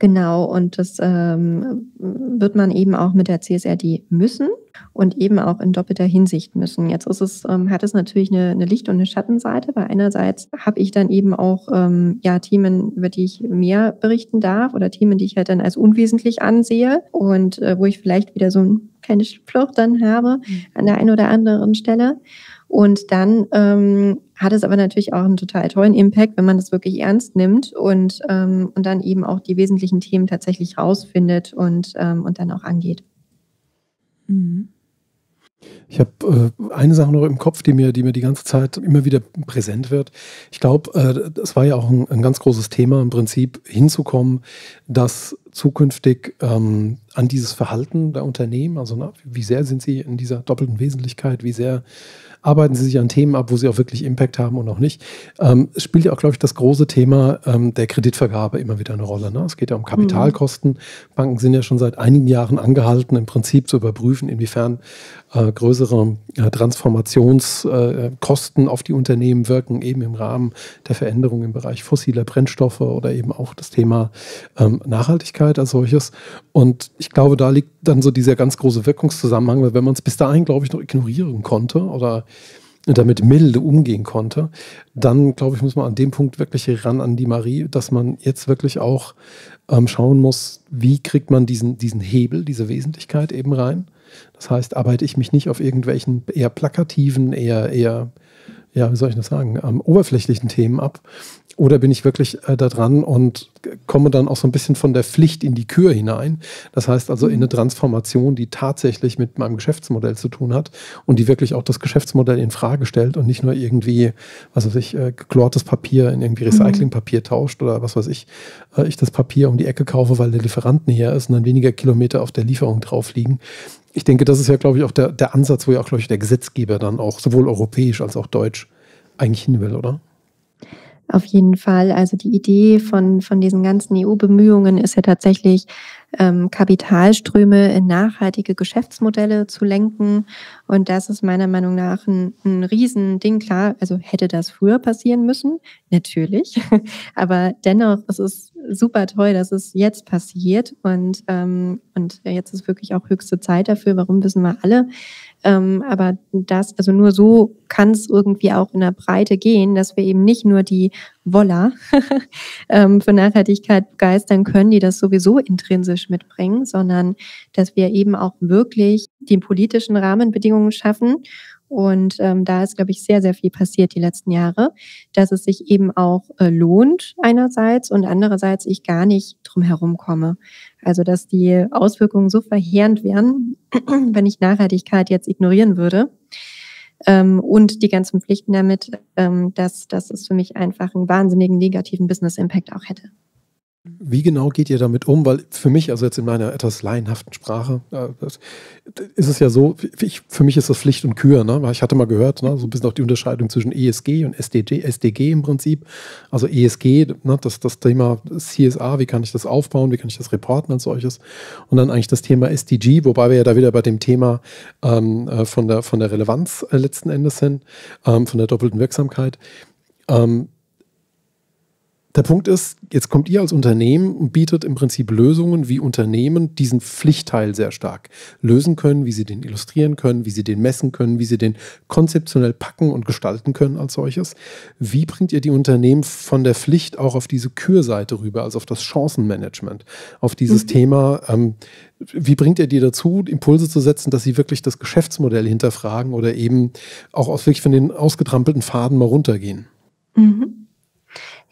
Genau, und das ähm, wird man eben auch mit der CSRD müssen und eben auch in doppelter Hinsicht müssen. Jetzt ist es, ähm, hat es natürlich eine, eine Licht- und eine Schattenseite, weil einerseits habe ich dann eben auch ähm, ja, Themen, über die ich mehr berichten darf oder Themen, die ich halt dann als unwesentlich ansehe und äh, wo ich vielleicht wieder so ein keine Flucht dann habe mhm. an der einen oder anderen Stelle. Und dann ähm, hat es aber natürlich auch einen total tollen Impact, wenn man das wirklich ernst nimmt und, ähm, und dann eben auch die wesentlichen Themen tatsächlich rausfindet und, ähm, und dann auch angeht. Mhm. Ich habe äh, eine Sache noch im Kopf, die mir, die mir die ganze Zeit immer wieder präsent wird. Ich glaube, äh, das war ja auch ein, ein, ganz großes Thema im Prinzip, hinzukommen, dass zukünftig ähm, an dieses Verhalten der Unternehmen, also na, wie sehr sind sie in dieser doppelten Wesentlichkeit, wie sehr arbeiten sie sich an Themen ab, wo sie auch wirklich Impact haben und auch nicht. Ähm, es spielt ja auch, glaube ich, das große Thema ähm, der Kreditvergabe immer wieder eine Rolle. Ne? Es geht ja um Kapitalkosten. Mhm. Banken sind ja schon seit einigen Jahren angehalten, im Prinzip zu überprüfen, inwiefern äh, größere äh, Transformationskosten äh, auf die Unternehmen wirken, eben im Rahmen der Veränderung im Bereich fossiler Brennstoffe oder eben auch das Thema ähm, Nachhaltigkeit als solches. Und ich glaube, da liegt dann so dieser ganz große Wirkungszusammenhang, weil wenn man es bis dahin, glaube ich, noch ignorieren konnte oder damit milde umgehen konnte, dann glaube ich, muss man an dem Punkt wirklich ran an die Marie, dass man jetzt wirklich auch ähm, schauen muss, wie kriegt man diesen, diesen Hebel, diese Wesentlichkeit eben rein. Das heißt, arbeite ich mich nicht auf irgendwelchen eher plakativen, eher, eher ja, wie soll ich das sagen, ähm, oberflächlichen Themen ab, oder bin ich wirklich äh, da dran und komme dann auch so ein bisschen von der Pflicht in die Kür hinein? Das heißt also in eine Transformation, die tatsächlich mit meinem Geschäftsmodell zu tun hat und die wirklich auch das Geschäftsmodell in Frage stellt und nicht nur irgendwie, was weiß ich, äh, geklortes Papier in irgendwie Recyclingpapier tauscht oder was weiß ich, äh, ich das Papier um die Ecke kaufe, weil der Lieferant näher ist und dann weniger Kilometer auf der Lieferung drauf liegen. Ich denke, das ist ja, glaube ich, auch der, der Ansatz, wo ja auch, glaube ich, der Gesetzgeber dann auch sowohl europäisch als auch deutsch eigentlich hin will, oder? Auf jeden Fall. Also die Idee von, von diesen ganzen EU-Bemühungen ist ja tatsächlich, ähm, Kapitalströme in nachhaltige Geschäftsmodelle zu lenken. Und das ist meiner Meinung nach ein, ein Riesending. Klar, also hätte das früher passieren müssen, natürlich. Aber dennoch ist es super toll, dass es jetzt passiert. Und, ähm, und jetzt ist wirklich auch höchste Zeit dafür. Warum wissen wir alle? Ähm, aber das, also nur so kann es irgendwie auch in der Breite gehen, dass wir eben nicht nur die Woller ähm, für Nachhaltigkeit begeistern können, die das sowieso intrinsisch mitbringen, sondern dass wir eben auch wirklich die politischen Rahmenbedingungen schaffen und ähm, da ist, glaube ich, sehr, sehr viel passiert die letzten Jahre, dass es sich eben auch äh, lohnt einerseits und andererseits ich gar nicht drum herum komme. Also dass die Auswirkungen so verheerend wären, wenn ich Nachhaltigkeit jetzt ignorieren würde. Ähm, und die ganzen Pflichten damit, ähm, dass, dass es für mich einfach einen wahnsinnigen negativen Business-Impact auch hätte. Wie genau geht ihr damit um? Weil für mich, also jetzt in meiner etwas laienhaften Sprache, äh, ist es ja so, ich, für mich ist das Pflicht und Kür. Ne? Ich hatte mal gehört, ne, so ein bisschen auch die Unterscheidung zwischen ESG und SDG, SDG im Prinzip. Also ESG, ne, das, das Thema CSA, wie kann ich das aufbauen, wie kann ich das reporten als solches. Und dann eigentlich das Thema SDG, wobei wir ja da wieder bei dem Thema ähm, äh, von, der, von der Relevanz äh, letzten Endes sind, ähm, von der doppelten Wirksamkeit. Ähm, der Punkt ist, jetzt kommt ihr als Unternehmen und bietet im Prinzip Lösungen, wie Unternehmen diesen Pflichtteil sehr stark lösen können, wie sie den illustrieren können, wie sie den messen können, wie sie den konzeptionell packen und gestalten können als solches. Wie bringt ihr die Unternehmen von der Pflicht auch auf diese Kürseite rüber, also auf das Chancenmanagement, auf dieses mhm. Thema, ähm, wie bringt ihr die dazu, Impulse zu setzen, dass sie wirklich das Geschäftsmodell hinterfragen oder eben auch aus, wirklich von den ausgetrampelten Faden mal runtergehen? Mhm.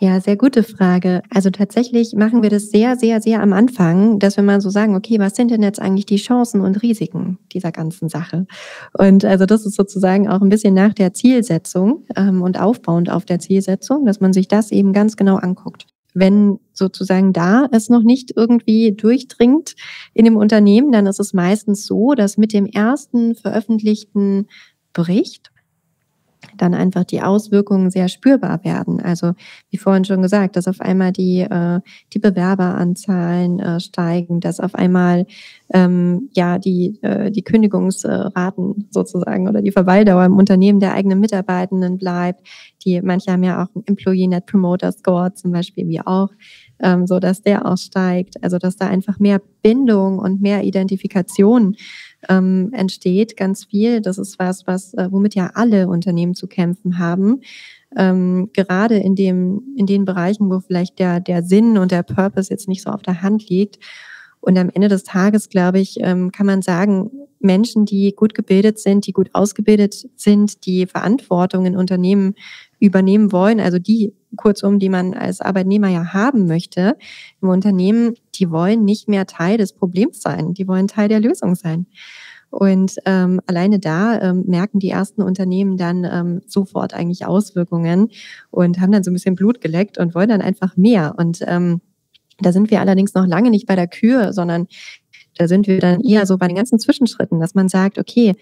Ja, sehr gute Frage. Also tatsächlich machen wir das sehr, sehr, sehr am Anfang, dass wir mal so sagen, okay, was sind denn jetzt eigentlich die Chancen und Risiken dieser ganzen Sache? Und also das ist sozusagen auch ein bisschen nach der Zielsetzung ähm, und aufbauend auf der Zielsetzung, dass man sich das eben ganz genau anguckt. Wenn sozusagen da es noch nicht irgendwie durchdringt in dem Unternehmen, dann ist es meistens so, dass mit dem ersten veröffentlichten Bericht dann einfach die Auswirkungen sehr spürbar werden. Also wie vorhin schon gesagt, dass auf einmal die, äh, die Bewerberanzahlen äh, steigen, dass auf einmal ähm, ja die, äh, die Kündigungsraten sozusagen oder die Verweildauer im Unternehmen der eigenen Mitarbeitenden bleibt. Die manche haben ja auch einen Employee Net Promoter Score zum Beispiel wie auch ähm, so dass der aussteigt. Also dass da einfach mehr Bindung und mehr Identifikation ähm, entsteht, ganz viel. Das ist was, was äh, womit ja alle Unternehmen zu kämpfen haben. Ähm, gerade in dem in den Bereichen, wo vielleicht der der Sinn und der Purpose jetzt nicht so auf der Hand liegt. Und am Ende des Tages, glaube ich, ähm, kann man sagen, Menschen, die gut gebildet sind, die gut ausgebildet sind, die Verantwortung in Unternehmen übernehmen wollen, also die kurzum, die man als Arbeitnehmer ja haben möchte im Unternehmen, die wollen nicht mehr Teil des Problems sein, die wollen Teil der Lösung sein. Und ähm, alleine da ähm, merken die ersten Unternehmen dann ähm, sofort eigentlich Auswirkungen und haben dann so ein bisschen Blut geleckt und wollen dann einfach mehr. Und ähm, da sind wir allerdings noch lange nicht bei der Kür, sondern da sind wir dann eher so bei den ganzen Zwischenschritten, dass man sagt, okay,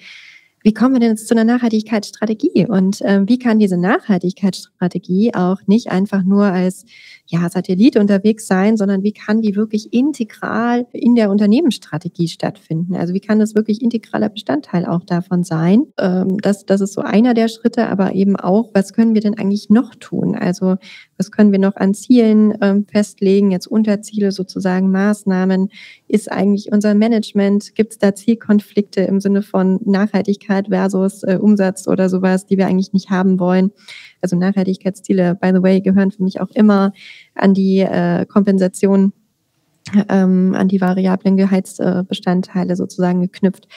wie kommen wir denn jetzt zu einer Nachhaltigkeitsstrategie? Und äh, wie kann diese Nachhaltigkeitsstrategie auch nicht einfach nur als ja, Satellit unterwegs sein, sondern wie kann die wirklich integral in der Unternehmensstrategie stattfinden? Also wie kann das wirklich integraler Bestandteil auch davon sein? Ähm, das, das ist so einer der Schritte, aber eben auch, was können wir denn eigentlich noch tun? Also was können wir noch an Zielen ähm, festlegen, jetzt Unterziele sozusagen, Maßnahmen? Ist eigentlich unser Management, gibt es da Zielkonflikte im Sinne von Nachhaltigkeit versus äh, Umsatz oder sowas, die wir eigentlich nicht haben wollen? Also Nachhaltigkeitsziele, by the way, gehören für mich auch immer an die äh, Kompensation ähm, an die variablen Gehaltsbestandteile sozusagen geknüpft.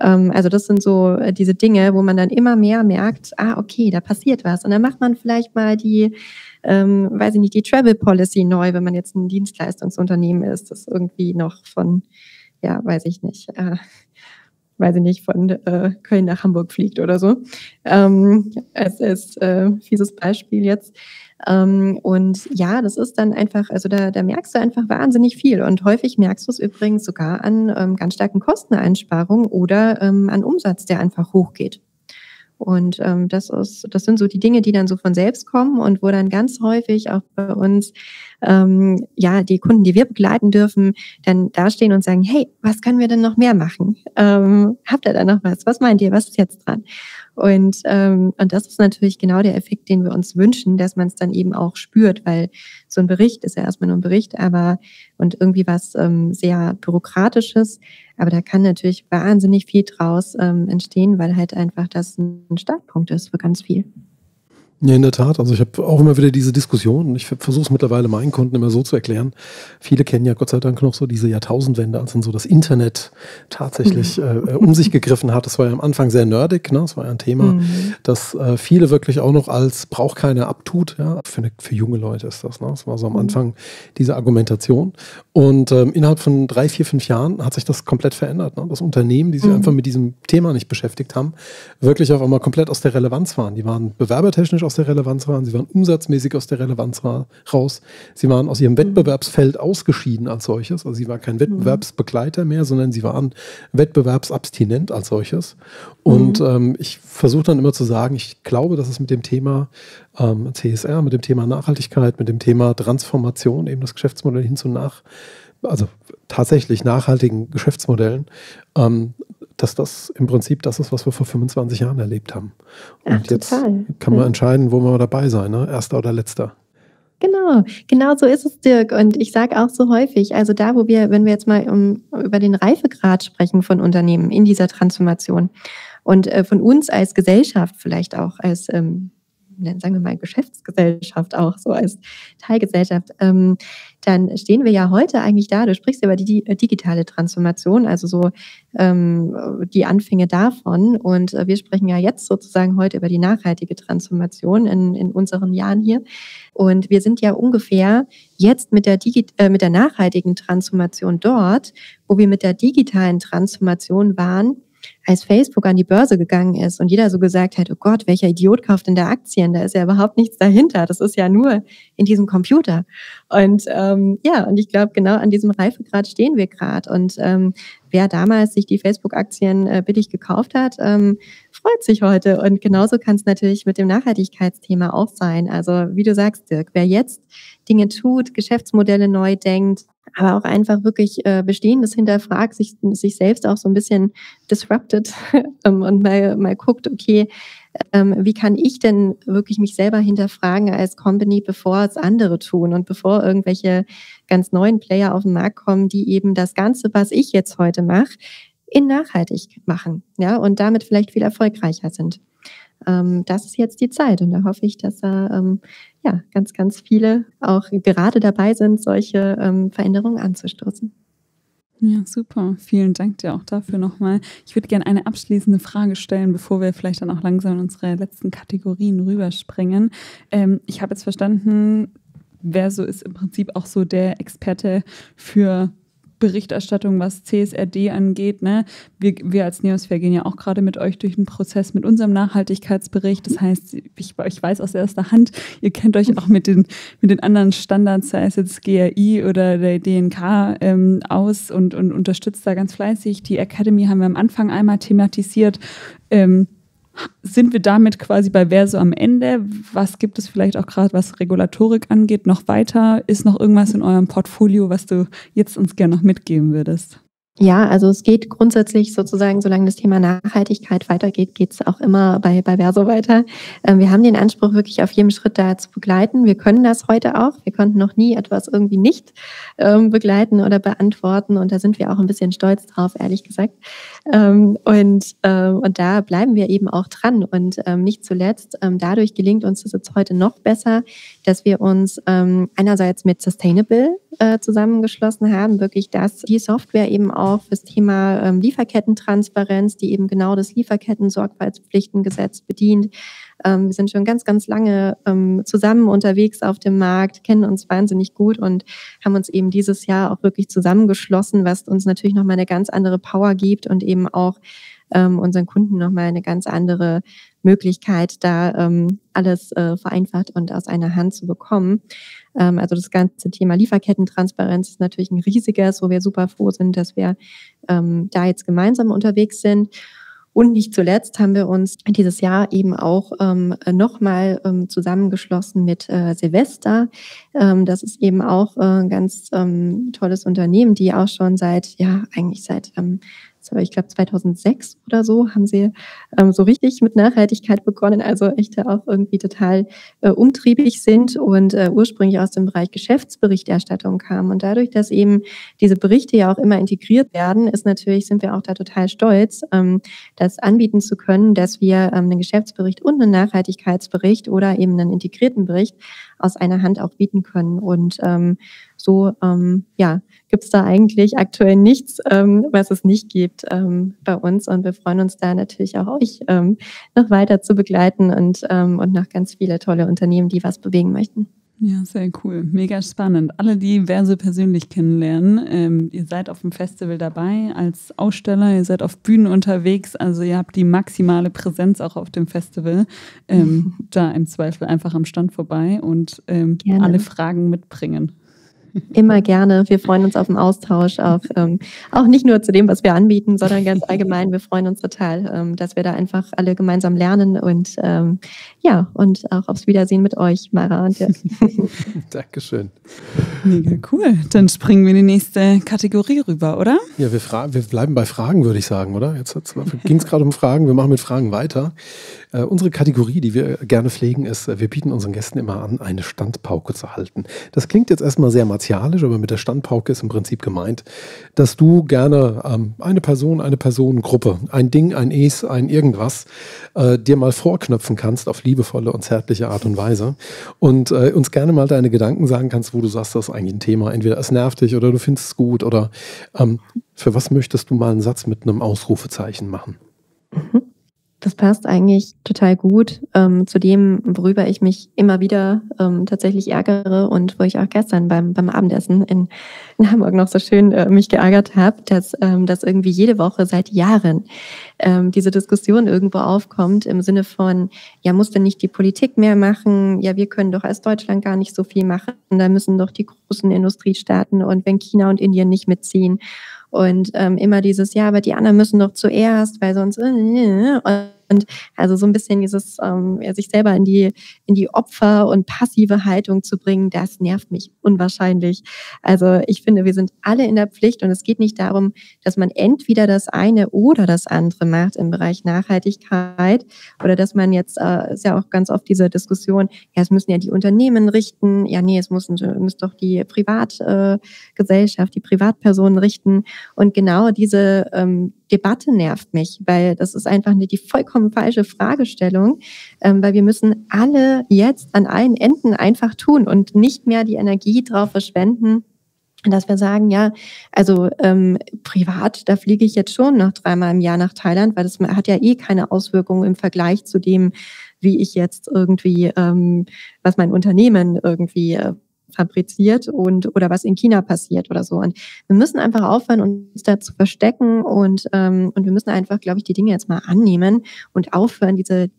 Ähm, also das sind so äh, diese Dinge, wo man dann immer mehr merkt, ah, okay, da passiert was. Und dann macht man vielleicht mal die, ähm, weiß ich nicht, die Travel Policy neu, wenn man jetzt ein Dienstleistungsunternehmen ist, das irgendwie noch von, ja, weiß ich nicht, äh, weiß ich nicht, von äh, Köln nach Hamburg fliegt oder so. Ähm, es ist äh, fieses Beispiel jetzt. Ähm, und ja, das ist dann einfach, also da, da merkst du einfach wahnsinnig viel. Und häufig merkst du es übrigens sogar an ähm, ganz starken Kosteneinsparungen oder ähm, an Umsatz, der einfach hochgeht. Und ähm, das, ist, das sind so die Dinge, die dann so von selbst kommen und wo dann ganz häufig auch bei uns ähm, ja die Kunden, die wir begleiten dürfen, dann dastehen und sagen, hey, was können wir denn noch mehr machen? Ähm, habt ihr da noch was? Was meint ihr? Was ist jetzt dran? Und, ähm, und das ist natürlich genau der Effekt, den wir uns wünschen, dass man es dann eben auch spürt, weil so ein Bericht ist ja erstmal nur ein Bericht, aber und irgendwie was ähm, sehr Bürokratisches, aber da kann natürlich wahnsinnig viel draus ähm, entstehen, weil halt einfach das ein Startpunkt ist für ganz viel. Ja, in der Tat. Also ich habe auch immer wieder diese Diskussion ich versuche es mittlerweile meinen Kunden immer so zu erklären. Viele kennen ja Gott sei Dank noch so diese Jahrtausendwende, als dann so das Internet tatsächlich mhm. äh, um sich gegriffen hat. Das war ja am Anfang sehr nerdig, ne? Das war ja ein Thema, mhm. das äh, viele wirklich auch noch als braucht keine abtut. Ja? Für, eine, für junge Leute ist das. Ne? Das war so am mhm. Anfang diese Argumentation. Und ähm, innerhalb von drei, vier, fünf Jahren hat sich das komplett verändert. Ne? Das Unternehmen, die sich mhm. einfach mit diesem Thema nicht beschäftigt haben, wirklich auf einmal komplett aus der Relevanz waren. Die waren bewerbertechnisch aus der Relevanz waren, sie waren umsatzmäßig aus der Relevanz raus, sie waren aus ihrem mhm. Wettbewerbsfeld ausgeschieden als solches, also sie waren kein Wettbewerbsbegleiter mehr, sondern sie waren wettbewerbsabstinent als solches. Und mhm. ähm, ich versuche dann immer zu sagen, ich glaube, dass es mit dem Thema ähm, CSR, mit dem Thema Nachhaltigkeit, mit dem Thema Transformation, eben das Geschäftsmodell hin zu nach, also tatsächlich nachhaltigen Geschäftsmodellen, ähm, dass das im Prinzip das ist, was wir vor 25 Jahren erlebt haben. Und Ach, jetzt total. kann man entscheiden, wo wir dabei sein, ne? erster oder letzter. Genau, genau so ist es, Dirk. Und ich sage auch so häufig, also da, wo wir, wenn wir jetzt mal um, über den Reifegrad sprechen von Unternehmen in dieser Transformation und äh, von uns als Gesellschaft vielleicht auch als ähm, sagen wir mal, Geschäftsgesellschaft auch, so als Teilgesellschaft, ähm, dann stehen wir ja heute eigentlich da, du sprichst über die äh, digitale Transformation, also so ähm, die Anfänge davon. Und äh, wir sprechen ja jetzt sozusagen heute über die nachhaltige Transformation in, in unseren Jahren hier. Und wir sind ja ungefähr jetzt mit der, Digi äh, mit der nachhaltigen Transformation dort, wo wir mit der digitalen Transformation waren, als Facebook an die Börse gegangen ist und jeder so gesagt hat, oh Gott, welcher Idiot kauft denn da Aktien? Da ist ja überhaupt nichts dahinter. Das ist ja nur in diesem Computer. Und ähm, ja, und ich glaube, genau an diesem Reifegrad stehen wir gerade. Und ähm, wer damals sich die Facebook-Aktien äh, billig gekauft hat, ähm, freut sich heute. Und genauso kann es natürlich mit dem Nachhaltigkeitsthema auch sein. Also wie du sagst, Dirk, wer jetzt Dinge tut, Geschäftsmodelle neu denkt, aber auch einfach wirklich äh, Bestehendes hinterfragt, sich, sich selbst auch so ein bisschen disrupted ähm, und mal, mal guckt, okay, ähm, wie kann ich denn wirklich mich selber hinterfragen als Company, bevor es andere tun und bevor irgendwelche ganz neuen Player auf den Markt kommen, die eben das Ganze, was ich jetzt heute mache, in nachhaltig machen, ja, und damit vielleicht viel erfolgreicher sind. Ähm, das ist jetzt die Zeit und da hoffe ich, dass da ähm, ja, ganz, ganz viele auch gerade dabei sind, solche ähm, Veränderungen anzustoßen. Ja, super. Vielen Dank dir auch dafür nochmal. Ich würde gerne eine abschließende Frage stellen, bevor wir vielleicht dann auch langsam in unsere letzten Kategorien rüberspringen. Ähm, ich habe jetzt verstanden, wer so ist im Prinzip auch so der Experte für Berichterstattung, was CSRD angeht. Ne? Wir, wir als Neosphere gehen ja auch gerade mit euch durch den Prozess mit unserem Nachhaltigkeitsbericht. Das heißt, ich, ich weiß aus erster Hand, ihr kennt euch auch mit den, mit den anderen Standards, sei es jetzt GRI oder der DNK, ähm, aus und, und unterstützt da ganz fleißig. Die Academy haben wir am Anfang einmal thematisiert. Ähm, sind wir damit quasi bei Verso am Ende? Was gibt es vielleicht auch gerade, was Regulatorik angeht, noch weiter? Ist noch irgendwas in eurem Portfolio, was du jetzt uns gerne noch mitgeben würdest? Ja, also es geht grundsätzlich sozusagen, solange das Thema Nachhaltigkeit weitergeht, geht es auch immer bei, bei Verso weiter. Ähm, wir haben den Anspruch, wirklich auf jedem Schritt da zu begleiten. Wir können das heute auch. Wir konnten noch nie etwas irgendwie nicht ähm, begleiten oder beantworten. Und da sind wir auch ein bisschen stolz drauf, ehrlich gesagt. Ähm, und, ähm, und da bleiben wir eben auch dran. Und ähm, nicht zuletzt, ähm, dadurch gelingt uns das jetzt heute noch besser, dass wir uns ähm, einerseits mit Sustainable äh, zusammengeschlossen haben, wirklich, dass die Software eben auch fürs Thema ähm, Lieferkettentransparenz, die eben genau das Lieferketten-Sorgfaltspflichtengesetz bedient. Ähm, wir sind schon ganz, ganz lange ähm, zusammen unterwegs auf dem Markt, kennen uns wahnsinnig gut und haben uns eben dieses Jahr auch wirklich zusammengeschlossen, was uns natürlich nochmal eine ganz andere Power gibt und eben auch ähm, unseren Kunden nochmal eine ganz andere Möglichkeit, da ähm, alles äh, vereinfacht und aus einer Hand zu bekommen. Ähm, also das ganze Thema Lieferkettentransparenz ist natürlich ein riesiges, wo wir super froh sind, dass wir ähm, da jetzt gemeinsam unterwegs sind. Und nicht zuletzt haben wir uns dieses Jahr eben auch ähm, nochmal ähm, zusammengeschlossen mit äh, Silvester. Ähm, das ist eben auch äh, ein ganz ähm, tolles Unternehmen, die auch schon seit, ja, eigentlich seit ich glaube 2006 oder so, haben sie ähm, so richtig mit Nachhaltigkeit begonnen, also echt auch irgendwie total äh, umtriebig sind und äh, ursprünglich aus dem Bereich Geschäftsberichterstattung kamen. Und dadurch, dass eben diese Berichte ja auch immer integriert werden, ist natürlich, sind wir auch da total stolz, ähm, das anbieten zu können, dass wir ähm, einen Geschäftsbericht und einen Nachhaltigkeitsbericht oder eben einen integrierten Bericht aus einer Hand auch bieten können. Und ähm, so ähm, ja, gibt es da eigentlich aktuell nichts, ähm, was es nicht gibt ähm, bei uns. Und wir freuen uns da natürlich auch euch ähm, noch weiter zu begleiten und, ähm, und noch ganz viele tolle Unternehmen, die was bewegen möchten. Ja, sehr cool. Mega spannend. Alle, die Verse persönlich kennenlernen, ähm, ihr seid auf dem Festival dabei als Aussteller, ihr seid auf Bühnen unterwegs, also ihr habt die maximale Präsenz auch auf dem Festival. Ähm, da im Zweifel einfach am Stand vorbei und ähm, alle Fragen mitbringen. Immer gerne. Wir freuen uns auf den Austausch, auf, ähm, auch nicht nur zu dem, was wir anbieten, sondern ganz allgemein. Wir freuen uns total, ähm, dass wir da einfach alle gemeinsam lernen und ähm, ja, und auch aufs Wiedersehen mit euch, Mara und Dirk. Dankeschön. Mega cool. Dann springen wir in die nächste Kategorie rüber, oder? Ja, wir, wir bleiben bei Fragen, würde ich sagen, oder? Jetzt ging es gerade um Fragen. Wir machen mit Fragen weiter. Äh, unsere Kategorie, die wir gerne pflegen, ist, äh, wir bieten unseren Gästen immer an, eine Standpauke zu halten. Das klingt jetzt erstmal sehr martialisch, aber mit der Standpauke ist im Prinzip gemeint, dass du gerne ähm, eine Person, eine Personengruppe, ein Ding, ein Es, ein irgendwas äh, dir mal vorknöpfen kannst auf liebevolle und zärtliche Art und Weise und äh, uns gerne mal deine Gedanken sagen kannst, wo du sagst, das ist eigentlich ein Thema. Entweder es nervt dich oder du findest es gut oder ähm, für was möchtest du mal einen Satz mit einem Ausrufezeichen machen? Mhm. Das passt eigentlich total gut ähm, zu dem, worüber ich mich immer wieder ähm, tatsächlich ärgere und wo ich auch gestern beim, beim Abendessen in, in Hamburg noch so schön äh, mich geärgert habe, dass, ähm, dass irgendwie jede Woche seit Jahren ähm, diese Diskussion irgendwo aufkommt im Sinne von, ja, muss denn nicht die Politik mehr machen? Ja, wir können doch als Deutschland gar nicht so viel machen. Da müssen doch die großen Industriestaaten und wenn China und Indien nicht mitziehen und ähm, immer dieses, ja, aber die anderen müssen doch zuerst, weil sonst äh, und also so ein bisschen dieses, ähm, sich selber in die, in die Opfer- und passive Haltung zu bringen, das nervt mich unwahrscheinlich. Also ich finde, wir sind alle in der Pflicht und es geht nicht darum, dass man entweder das eine oder das andere macht im Bereich Nachhaltigkeit oder dass man jetzt, äh, ist ja auch ganz oft diese Diskussion, ja, es müssen ja die Unternehmen richten, ja, nee, es müssen, muss doch die Privatgesellschaft, äh, die Privatpersonen richten und genau diese ähm, Debatte nervt mich, weil das ist einfach eine, die vollkommen falsche Fragestellung, ähm, weil wir müssen alle jetzt an allen Enden einfach tun und nicht mehr die Energie drauf verschwenden, dass wir sagen, ja, also ähm, privat, da fliege ich jetzt schon noch dreimal im Jahr nach Thailand, weil das hat ja eh keine Auswirkungen im Vergleich zu dem, wie ich jetzt irgendwie, ähm, was mein Unternehmen irgendwie äh, fabriziert und oder was in China passiert oder so. Und wir müssen einfach aufhören, uns da zu verstecken und, ähm, und wir müssen einfach, glaube ich, die Dinge jetzt mal annehmen und aufhören, diese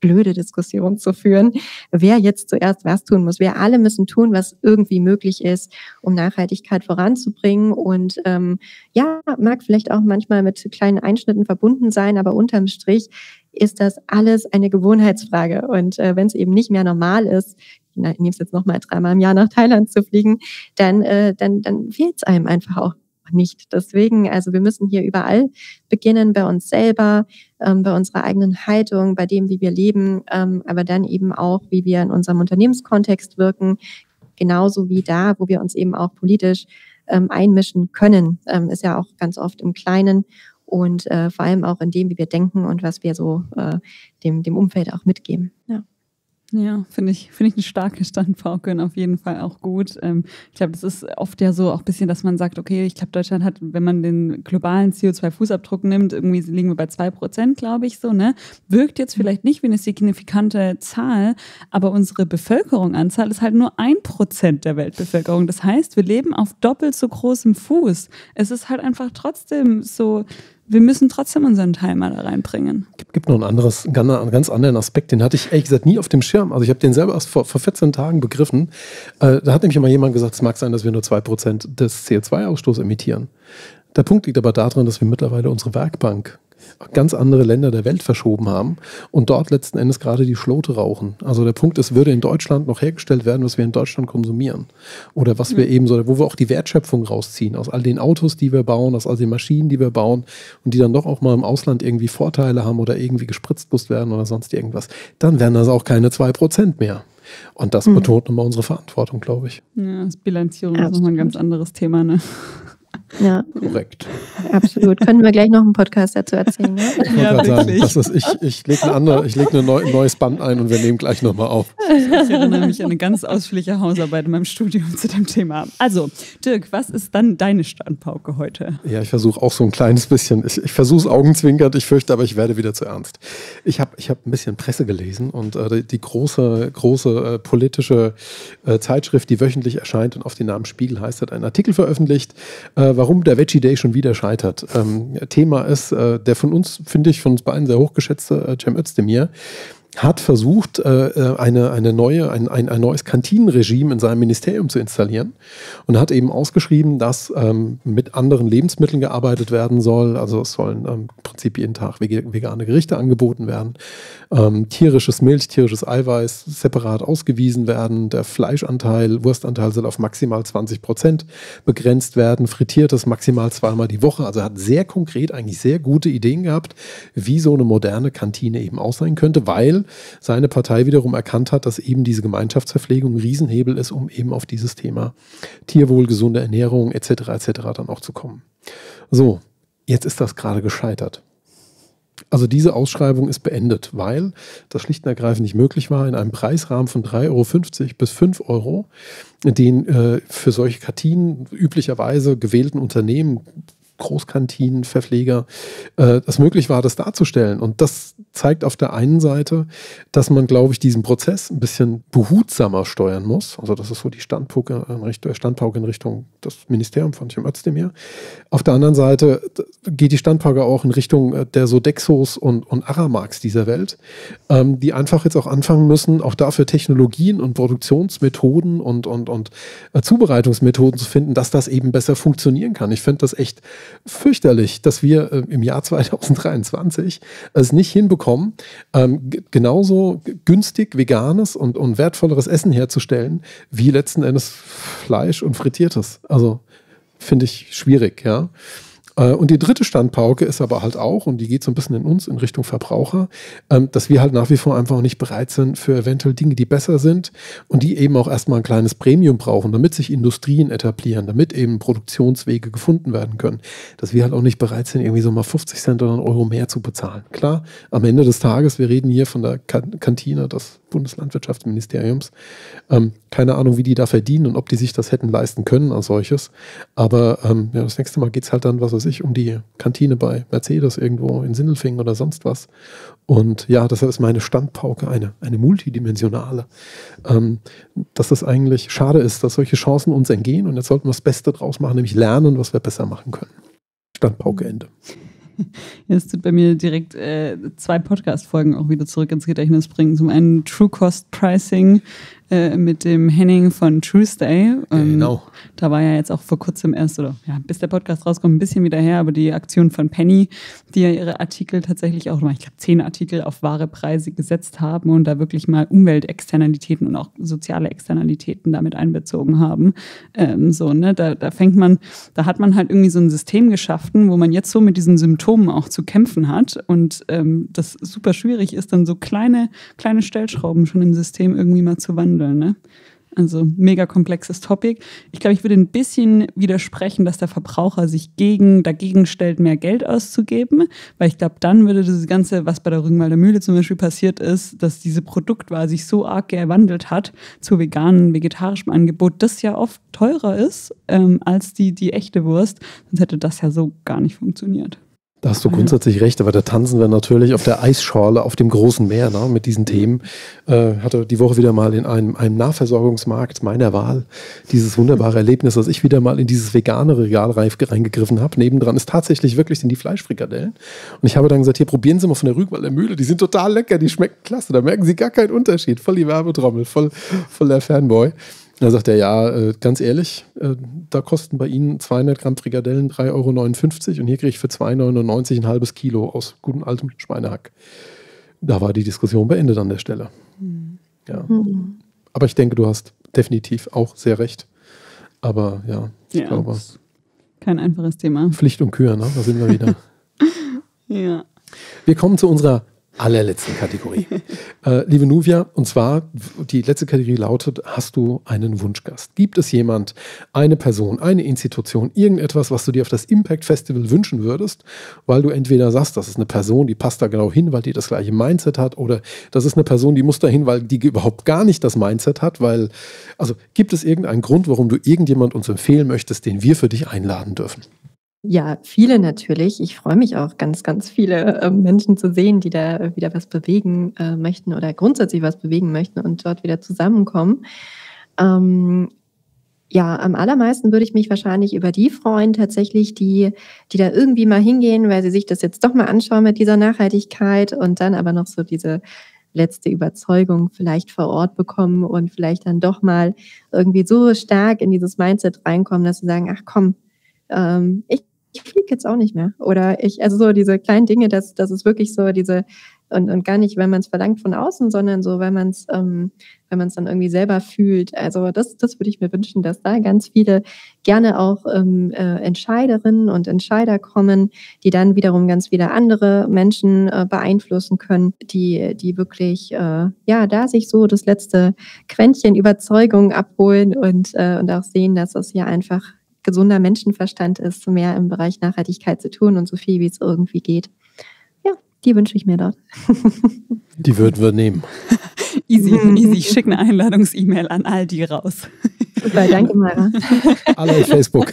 blöde Diskussion zu führen, wer jetzt zuerst was tun muss. Wir alle müssen tun, was irgendwie möglich ist, um Nachhaltigkeit voranzubringen. Und ähm, ja, mag vielleicht auch manchmal mit kleinen Einschnitten verbunden sein, aber unterm Strich ist das alles eine Gewohnheitsfrage. Und äh, wenn es eben nicht mehr normal ist, ich nehme es jetzt nochmal dreimal im Jahr nach Thailand zu fliegen, dann, äh, dann, dann fehlt es einem einfach auch nicht. Deswegen, also wir müssen hier überall beginnen, bei uns selber, ähm, bei unserer eigenen Haltung, bei dem, wie wir leben, ähm, aber dann eben auch, wie wir in unserem Unternehmenskontext wirken, genauso wie da, wo wir uns eben auch politisch ähm, einmischen können, ähm, ist ja auch ganz oft im Kleinen und äh, vor allem auch in dem, wie wir denken und was wir so äh, dem, dem Umfeld auch mitgeben. Ja. Ja, finde ich, finde ich eine starke Standpauke und auf jeden Fall auch gut. Ähm, ich glaube, das ist oft ja so auch ein bisschen, dass man sagt, okay, ich glaube, Deutschland hat, wenn man den globalen CO2-Fußabdruck nimmt, irgendwie liegen wir bei zwei Prozent, glaube ich, so, ne? Wirkt jetzt vielleicht nicht wie eine signifikante Zahl, aber unsere Bevölkerungsanzahl ist halt nur ein Prozent der Weltbevölkerung. Das heißt, wir leben auf doppelt so großem Fuß. Es ist halt einfach trotzdem so, wir müssen trotzdem unseren Teil mal da reinbringen. Es gibt noch ein anderes, einen ganz anderen Aspekt, den hatte ich ehrlich gesagt nie auf dem Schirm. Also ich habe den selber erst vor, vor 14 Tagen begriffen. Äh, da hat nämlich immer jemand gesagt, es mag sein, dass wir nur 2% des CO2-Ausstoßes emittieren. Der Punkt liegt aber daran, dass wir mittlerweile unsere Werkbank ganz andere Länder der Welt verschoben haben und dort letzten Endes gerade die Schlote rauchen. Also der Punkt ist, würde in Deutschland noch hergestellt werden, was wir in Deutschland konsumieren. Oder was wir eben so, wo wir auch die Wertschöpfung rausziehen, aus all den Autos, die wir bauen, aus all den Maschinen, die wir bauen und die dann doch auch mal im Ausland irgendwie Vorteile haben oder irgendwie gespritztbus werden oder sonst irgendwas, dann wären das auch keine 2% mehr. Und das mhm. betont nochmal unsere Verantwortung, glaube ich. Ja, das Bilanzierung Absolut. ist nochmal ein ganz anderes Thema, ne? Ja. Korrekt. Absolut. Können wir gleich noch einen Podcast dazu erzählen? Ne? Ich ja, sagen, das ist, ich, ich lege ein, leg ein neu, neues Band ein und wir nehmen gleich nochmal auf. Ich erinnere mich an eine ganz ausführliche Hausarbeit in meinem Studium zu dem Thema. Also, Dirk, was ist dann deine Standpauke heute? Ja, ich versuche auch so ein kleines bisschen, ich, ich versuche es augenzwinkert, ich fürchte aber, ich werde wieder zu ernst. Ich habe ich hab ein bisschen Presse gelesen und äh, die, die, große, große äh, politische äh, Zeitschrift, die wöchentlich erscheint und auf den Namen Spiegel heißt, hat einen Artikel veröffentlicht, äh, warum der Veggie Day schon wieder scheitert. Ähm, Thema ist, äh, der von uns, finde ich, von uns beiden sehr hochgeschätzte äh, Cem Özdemir, hat versucht, äh, äh, eine, eine neue, ein, ein, ein neues Kantinenregime in seinem Ministerium zu installieren und hat eben ausgeschrieben, dass ähm, mit anderen Lebensmitteln gearbeitet werden soll. Also es sollen ähm, im Prinzip jeden Tag vegane Gerichte angeboten werden. Ähm, tierisches Milch, tierisches Eiweiß separat ausgewiesen werden. Der Fleischanteil, Wurstanteil soll auf maximal 20 Prozent begrenzt werden. Frittiertes maximal zweimal die Woche. Also er hat sehr konkret eigentlich sehr gute Ideen gehabt, wie so eine moderne Kantine eben aussehen könnte, weil seine Partei wiederum erkannt hat, dass eben diese Gemeinschaftsverpflegung ein Riesenhebel ist, um eben auf dieses Thema Tierwohl, gesunde Ernährung etc. etc. dann auch zu kommen. So, jetzt ist das gerade gescheitert. Also diese Ausschreibung ist beendet, weil das schlicht und ergreifend nicht möglich war, in einem Preisrahmen von 3,50 Euro bis 5 Euro den äh, für solche Kartinen üblicherweise gewählten Unternehmen Großkantinen, Verpfleger, äh, es möglich war, das darzustellen. Und das zeigt auf der einen Seite, dass man, glaube ich, diesen Prozess ein bisschen behutsamer steuern muss. Also das ist so die Standpauke in Richtung, Standpauke in Richtung das Ministerium von Tim Özdemir. Auf der anderen Seite geht die Standpauke auch in Richtung äh, der Sodexos und, und Aramarks dieser Welt, ähm, die einfach jetzt auch anfangen müssen, auch dafür Technologien und Produktionsmethoden und, und, und äh, Zubereitungsmethoden zu finden, dass das eben besser funktionieren kann. Ich finde das echt fürchterlich, dass wir äh, im Jahr 2023 es nicht hinbekommen, ähm, genauso günstig veganes und, und wertvolleres Essen herzustellen, wie letzten Endes Fleisch und Frittiertes. Also finde ich schwierig, ja. Äh, und die dritte Standpauke ist aber halt auch, und die geht so ein bisschen in uns, in Richtung Verbraucher, ähm, dass wir halt nach wie vor einfach nicht bereit sind für eventuell Dinge, die besser sind und die eben auch erstmal ein kleines Premium brauchen, damit sich Industrien etablieren, damit eben Produktionswege gefunden werden können. Dass wir halt auch nicht bereit sind, irgendwie so mal 50 Cent oder einen Euro mehr zu bezahlen. Klar, am Ende des Tages, wir reden hier von der Kantine, das Bundeslandwirtschaftsministeriums. Ähm, keine Ahnung, wie die da verdienen und ob die sich das hätten leisten können als solches. Aber ähm, ja, das nächste Mal geht es halt dann, was weiß ich, um die Kantine bei Mercedes irgendwo in Sindelfingen oder sonst was. Und ja, deshalb ist meine Standpauke eine, eine multidimensionale. Ähm, dass das eigentlich schade ist, dass solche Chancen uns entgehen und jetzt sollten wir das Beste draus machen, nämlich lernen, was wir besser machen können. Standpauke Ende. Es tut bei mir direkt äh, zwei Podcast-Folgen auch wieder zurück ins Gedächtnis bringen. Zum einen True Cost Pricing, äh, mit dem Henning von Tuesday. Ähm, genau. Da war ja jetzt auch vor kurzem erst, oder ja, bis der Podcast rauskommt, ein bisschen wieder her, aber die Aktion von Penny, die ja ihre Artikel tatsächlich auch, ich glaube, zehn Artikel auf wahre Preise gesetzt haben und da wirklich mal Umweltexternalitäten und auch soziale Externalitäten damit einbezogen haben. Ähm, so, ne, da, da fängt man, da hat man halt irgendwie so ein System geschaffen, wo man jetzt so mit diesen Symptomen auch zu kämpfen hat und ähm, das super schwierig ist, dann so kleine, kleine Stellschrauben schon im System irgendwie mal zu wandeln handeln. Ne? Also mega komplexes Topic. Ich glaube, ich würde ein bisschen widersprechen, dass der Verbraucher sich gegen, dagegen stellt, mehr Geld auszugeben, weil ich glaube, dann würde das Ganze, was bei der Rügenwalder Mühle zum Beispiel passiert ist, dass diese Produktwahl sich so arg gewandelt hat zu veganen, vegetarischem Angebot, das ja oft teurer ist ähm, als die, die echte Wurst, sonst hätte das ja so gar nicht funktioniert. Da hast du grundsätzlich recht, aber da tanzen wir natürlich auf der Eisschorle auf dem großen Meer ne, mit diesen Themen. Äh, hatte die Woche wieder mal in einem, einem Nahversorgungsmarkt meiner Wahl dieses wunderbare Erlebnis, dass ich wieder mal in dieses vegane Regal reingegriffen habe. Nebendran ist tatsächlich wirklich sind die Fleischfrikadellen. Und ich habe dann gesagt, hier probieren Sie mal von der Rügenwalder Mühle, die sind total lecker, die schmecken klasse, da merken Sie gar keinen Unterschied. Voll die Werbetrommel, voll, voll der Fanboy. Da sagt er, ja, äh, ganz ehrlich, äh, da kosten bei Ihnen 200 Gramm Frikadellen 3,59 Euro und hier kriege ich für 2,99 ein halbes Kilo aus gutem altem Schweinehack. Da war die Diskussion beendet an der Stelle. Mhm. Ja. Mhm. Aber ich denke, du hast definitiv auch sehr recht. Aber ja, ich ja, glaube. Kein einfaches Thema. Pflicht und Kür, ne? Da sind wir wieder. ja. Wir kommen zu unserer allerletzten Kategorie. äh, liebe Nuvia, und zwar die letzte Kategorie lautet, hast du einen Wunschgast? Gibt es jemand, eine Person, eine Institution, irgendetwas, was du dir auf das Impact Festival wünschen würdest, weil du entweder sagst, das ist eine Person, die passt da genau hin, weil die das gleiche Mindset hat, oder das ist eine Person, die muss da hin, weil die überhaupt gar nicht das Mindset hat, weil, also gibt es irgendeinen Grund, warum du irgendjemand uns empfehlen möchtest, den wir für dich einladen dürfen? Ja, viele natürlich. Ich freue mich auch, ganz, ganz viele äh, Menschen zu sehen, die da wieder was bewegen äh, möchten oder grundsätzlich was bewegen möchten und dort wieder zusammenkommen. Ähm, ja, am allermeisten würde ich mich wahrscheinlich über die freuen, tatsächlich, die, die da irgendwie mal hingehen, weil sie sich das jetzt doch mal anschauen mit dieser Nachhaltigkeit und dann aber noch so diese letzte Überzeugung vielleicht vor Ort bekommen und vielleicht dann doch mal irgendwie so stark in dieses Mindset reinkommen, dass sie sagen, ach komm, ähm, ich ich fliege jetzt auch nicht mehr. Oder ich, also so diese kleinen Dinge, dass das ist wirklich so diese, und, und gar nicht, wenn man es verlangt von außen, sondern so, wenn man es, ähm, wenn man es dann irgendwie selber fühlt. Also das, das würde ich mir wünschen, dass da ganz viele gerne auch ähm, äh, Entscheiderinnen und Entscheider kommen, die dann wiederum ganz viele andere Menschen äh, beeinflussen können, die, die wirklich äh, ja da sich so das letzte Quäntchen Überzeugung abholen und, äh, und auch sehen, dass es ja einfach gesunder Menschenverstand ist, mehr im Bereich Nachhaltigkeit zu tun und so viel, wie es irgendwie geht. Ja, die wünsche ich mir dort. Die würden wir nehmen. easy, easy. Ich schicke eine Einladungs-E-Mail an all die raus. Super, danke, Mara. Alle auf Facebook.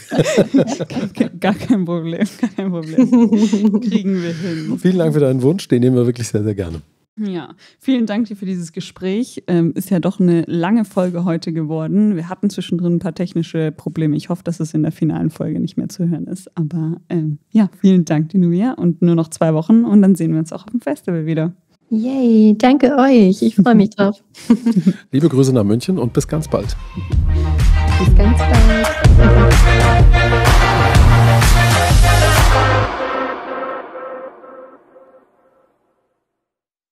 Gar kein Problem, gar kein Problem. Kriegen wir hin. Vielen Dank für deinen Wunsch, den nehmen wir wirklich sehr, sehr gerne. Ja, vielen Dank dir für dieses Gespräch. Ähm, ist ja doch eine lange Folge heute geworden. Wir hatten zwischendrin ein paar technische Probleme. Ich hoffe, dass es in der finalen Folge nicht mehr zu hören ist. Aber ähm, ja, vielen Dank, Dinuia. Und nur noch zwei Wochen und dann sehen wir uns auch auf dem Festival wieder. Yay, danke euch. Ich freue mich drauf. Liebe Grüße nach München und bis ganz bald. Bis ganz bald.